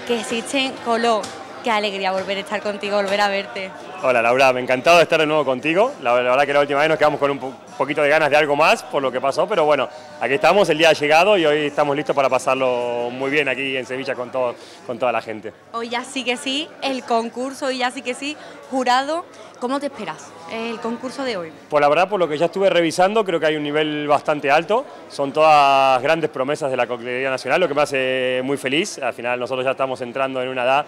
que existen Colón. Qué alegría volver a estar contigo, volver a verte. Hola Laura, me encantado estar de nuevo contigo. La, verdad que la última vez nos quedamos con un poquito de ganas de algo más por lo que pasó, pero bueno, aquí estamos, el día ha llegado y hoy estamos listos para pasarlo muy bien aquí en Sevilla con, todo, con toda la gente. Hoy ya sí que sí, el concurso, hoy ya sí que sí, jurado. ¿Cómo te esperas el concurso de hoy? Pues la verdad, por lo que ya estuve revisando, creo que hay un nivel bastante alto. Son todas grandes promesas de la coctelería nacional, lo que me hace muy feliz. Al final nosotros ya estamos entrando en una edad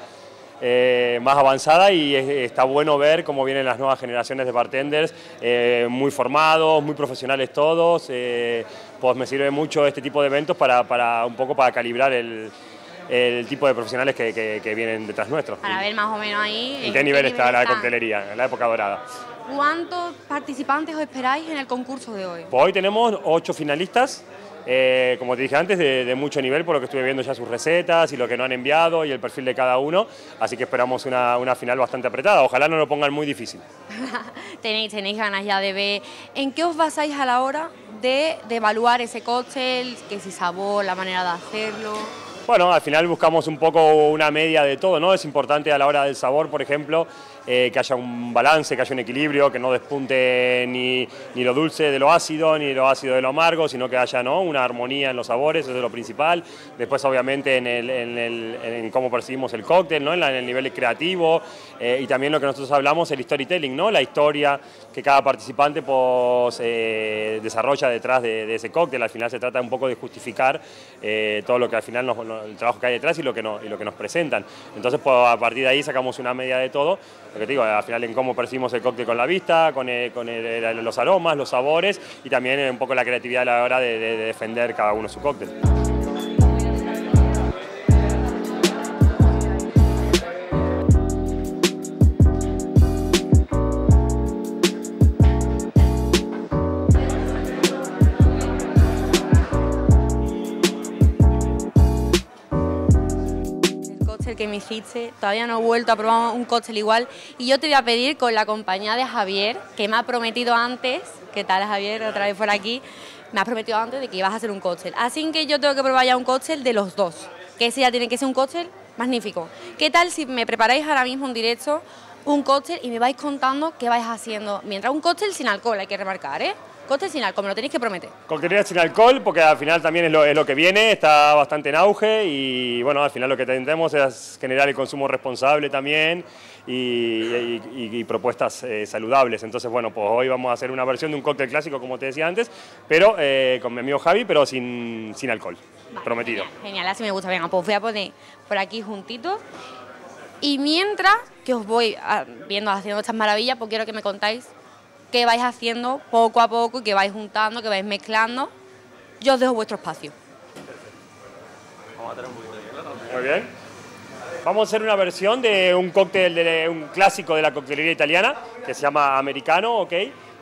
eh, más avanzada y es- está bueno ver cómo vienen las nuevas generaciones de bartenders, eh, muy formados, muy profesionales todos. eh, pues me sirve mucho este tipo de eventos para, para un poco para calibrar el, el tipo de profesionales que, que- que vienen detrás nuestro. Para ver más o menos ahí. ¿En qué nivel está la coctelería en la época dorada? ¿Cuántos participantes os esperáis en el concurso de hoy? Pues hoy tenemos ocho finalistas, eh, como te dije antes, de, de mucho nivel, por lo que estuve viendo ya sus recetas y lo que nos han enviado y el perfil de cada uno, así que esperamos una, una final bastante apretada. Ojalá no lo pongan muy difícil. tenéis, tenéis ganas ya de ver. ¿En qué os basáis a la hora de, de evaluar ese cóctel? Que si sabor, la manera de hacerlo. Bueno, al final buscamos un poco una media de todo, ¿no? Es importante a la hora del sabor, por ejemplo, eh, que haya un balance, que haya un equilibrio, que no despunte ni, ni lo dulce de lo ácido, ni lo ácido de lo amargo, sino que haya ¿no? una armonía en los sabores, eso es lo principal. Después, obviamente, en, el- en el- en cómo percibimos el cóctel, ¿no? en, el nivel creativo, eh, y también lo que nosotros hablamos, el storytelling, ¿no? la historia que cada participante pues, eh, desarrolla detrás de, ese cóctel. Al final se trata un poco de justificar todo lo que al final nos- el trabajo que hay detrás y lo que, no- y lo que nos presentan. Entonces, pues, a partir de ahí sacamos una media de todo. Lo que digo, al final en cómo percibimos el cóctel con la vista, con, el- con el- el- los aromas, los sabores y también un poco la creatividad a la hora de- de defender cada uno su cóctel. Que me hiciste, todavía no he vuelto a probar un cóctel igual. Y yo te voy a pedir con la compañía de Javier, que me ha prometido antes, ¿qué tal Javier? Otra vez por aquí. Me ha prometido antes de que ibas a hacer un cóctel. Así que yo tengo que probar ya un cóctel de los dos. Que ese ya tiene que ser un cóctel magnífico. ¿Qué tal si me preparáis ahora mismo en directo un cóctel y me vais contando qué vais haciendo? Mientras un cóctel sin alcohol, hay que remarcar, ¿eh? Cóctel sin alcohol, me lo tenéis que prometer. Coctelería sin alcohol, porque al final también es lo, es lo que viene, está bastante en auge y bueno, al final lo que intentamos es generar el consumo responsable también y, y- y- y propuestas eh, saludables. Entonces, bueno, pues hoy vamos a hacer una versión de un cóctel clásico, como te decía antes, pero eh, con mi amigo Javi, pero sin, sin alcohol, prometido. Genial, así me gusta. Venga, pues voy a poner por aquí juntitos. Y mientras que os voy ah, viendo haciendo estas maravillas, pues quiero que me contáis qué vais haciendo poco a poco que vais juntando, que vais mezclando. Yo os dejo vuestro espacio. Vamos a un poquito de. Muy bien. Vamos a hacer una versión de un cóctel, de un clásico de la coctelería italiana, que se llama americano, ¿ok?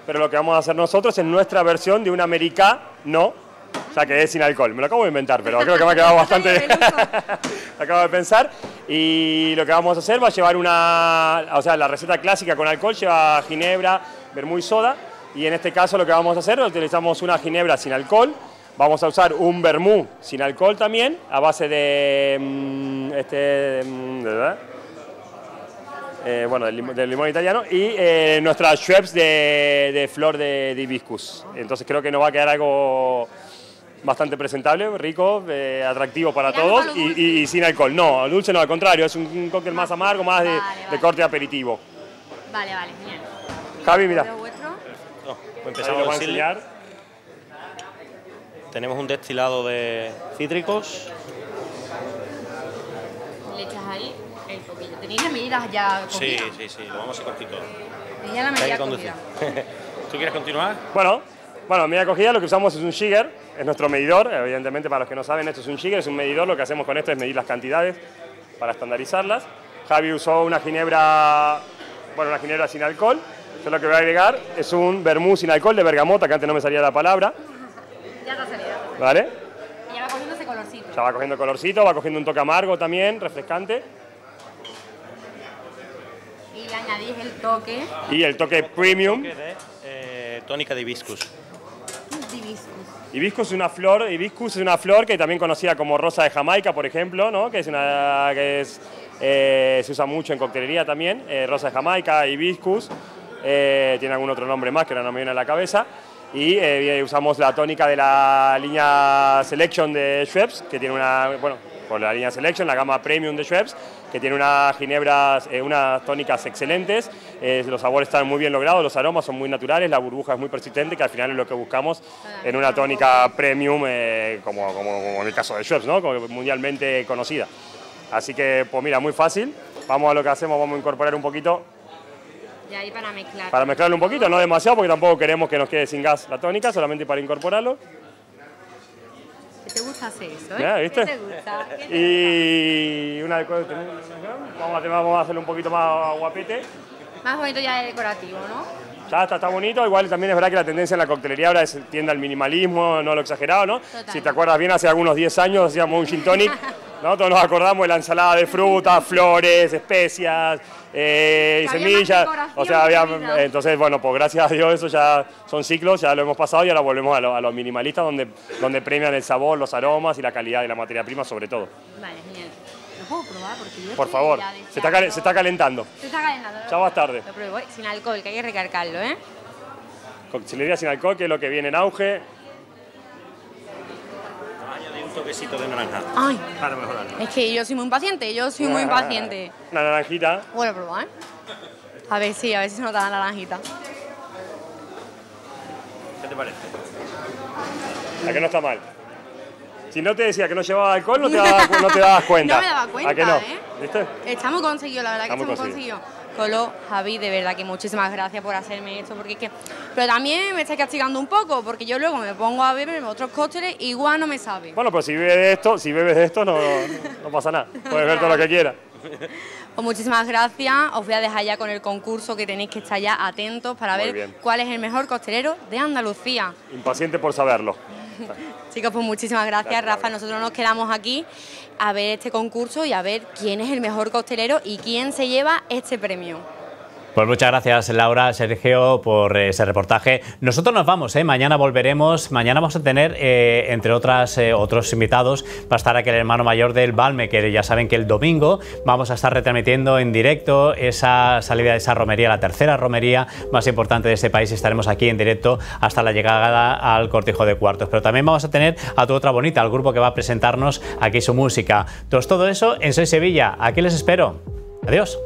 Pero lo que vamos a hacer nosotros es nuestra versión de un americano, o sea, que es sin alcohol. Me lo acabo de inventar, pero creo que me ha quedado bastante... acabo de pensar. Y lo que vamos a hacer va a llevar una... O sea, la receta clásica con alcohol lleva ginebra, vermú y soda. Y en este caso lo que vamos a hacer, utilizamos una ginebra sin alcohol, Vamos a usar un vermú sin alcohol también, a base de, mm, este, mm, ¿de verdad? Eh, bueno, del, lim- del limón italiano y eh, nuestras Schweppes de, de flor de, de hibiscus. Entonces creo que nos va a quedar algo bastante presentable, rico, eh, atractivo para todos y, y- y sin alcohol. No, dulce no, al contrario, es un, un cóctel más amargo, más de, de corte aperitivo. Vale, vale, genial. Javi, mira. Pues Ahí empezamos a a enseñar. Tenemos un destilado de cítricos. Le echas ahí el poquillo. Tenéis las medidas ya Sí, cogidas. sí, sí, lo vamos a cortito. Tenéis ya la medida cogida. ¿Tú quieres continuar? Bueno, bueno, media cogida lo que usamos es un jigger, es nuestro medidor, evidentemente para los que no saben esto es un jigger, es un medidor, lo que hacemos con esto es medir las cantidades para estandarizarlas. Javi usó una ginebra, bueno, una ginebra sin alcohol, yo lo que voy a agregar es un vermú sin alcohol de bergamota, que antes no me salía la palabra, Ya ha salido. ¿vale? Y ya va cogiendo ese colorcito. Ya va cogiendo colorcito, va cogiendo un toque amargo también, refrescante, Y le añadís el toque. y el toque premium. de eh, tónica de hibiscus. Hibiscus. Hibiscus es una flor, hibiscus es una flor que también conocida como rosa de Jamaica, por ejemplo, ¿no? que es una que es, eh, se usa mucho en coctelería también, eh, rosa de Jamaica, hibiscus, eh, tiene algún otro nombre más que ahora no me viene a la cabeza. Y eh, usamos la tónica de la línea Selection de Schweppes, que tiene una, bueno, por la línea Selection, la gama Premium de Schweppes, que tiene unas ginebras, eh, unas tónicas excelentes, eh, los sabores están muy bien logrados, los aromas son muy naturales, la burbuja es muy persistente, que al final es lo que buscamos en una tónica Premium, eh, como, como- como en el caso de Schweppes, ¿no? Como mundialmente conocida. Así que, pues mira, muy fácil. Vamos a lo que hacemos, vamos a incorporar un poquito Ahí para mezclar. para mezclarlo un poquito, no demasiado, porque tampoco queremos que nos quede sin gas la tónica, solamente para incorporarlo. ¿Qué te gusta hacer eso? Ya, ¿eh? ¿viste? ¿Qué te gusta? ¿Qué Y una tenemos- vamos a, vamos a hacerlo un poquito más guapete. Más bonito ya de decorativo, ¿no? Ya está, está bonito, igual también es verdad que la tendencia en la coctelería ahora es tiende al minimalismo, no lo exagerado, ¿no? Si te acuerdas bien, hace algunos 10 años hacíamos un gin tonic, ¿no? Todos nos acordamos de la ensalada de frutas, flores, especias, eh, semillas. O sea, había, entonces, bueno, pues gracias a Dios eso ya son ciclos, ya lo hemos pasado y ahora volvemos a lo, a lo minimalista donde, donde premian el sabor, los aromas y la calidad de la materia prima sobre todo. Vale, genial. ¿Lo puedo probar? Porque yo Por favor, se está, se está calentando. Se está calentando. Ya más tarde. Lo pruebo, ¿eh? sin alcohol, que hay que recargarlo, ¿eh? Coctelería sin alcohol, que es lo que viene en auge. Toquecito de naranja. Ay. Para mejorarlo. Es que yo soy muy impaciente, yo soy muy impaciente. Una naranjita. Bueno, probar, ¿eh? A ver si, a ver si se nota la naranjita. ¿Qué te parece? ¿A que no está mal? Si no te decía que no llevaba alcohol, no te dabas, no te dabas cuenta. No me daba cuenta, ¿A que no? ¿eh? ¿Viste? Está muy conseguido, la verdad que Está muy conseguido. Colo, Javi, de verdad que muchísimas gracias por hacerme esto, porque es que... Pero también me estáis castigando un poco, porque yo luego me pongo a beber otros cócteles y igual no me sabe. Bueno, pues si bebes de esto, si bebes de esto no, no pasa nada. Puedes ver todo lo que quieras. Pues muchísimas gracias, os voy a dejar ya con el concurso que tenéis que estar ya atentos para Muy ver bien. cuál es el mejor costelero de Andalucía. Impaciente por saberlo. Chicos, pues muchísimas gracias, Gracias, Rafa. Nosotros nos quedamos aquí a ver este concurso y a ver quién es el mejor costelero y quién se lleva este premio. Pues muchas gracias Laura, Sergio, por ese reportaje. Nosotros nos vamos, ¿eh? mañana volveremos. Mañana vamos a tener, eh, entre otras, eh, otros invitados, va a estar aquí el hermano mayor del Balme, que ya saben que el domingo vamos a estar retransmitiendo en directo esa salida de esa romería, la tercera romería más importante de este país. Estaremos aquí en directo hasta la llegada al cortijo de cuartos. Pero también vamos a tener a tu otra bonita, al grupo que va a presentarnos aquí su música. Entonces todo eso en Soy Sevilla. Aquí les espero. Adiós.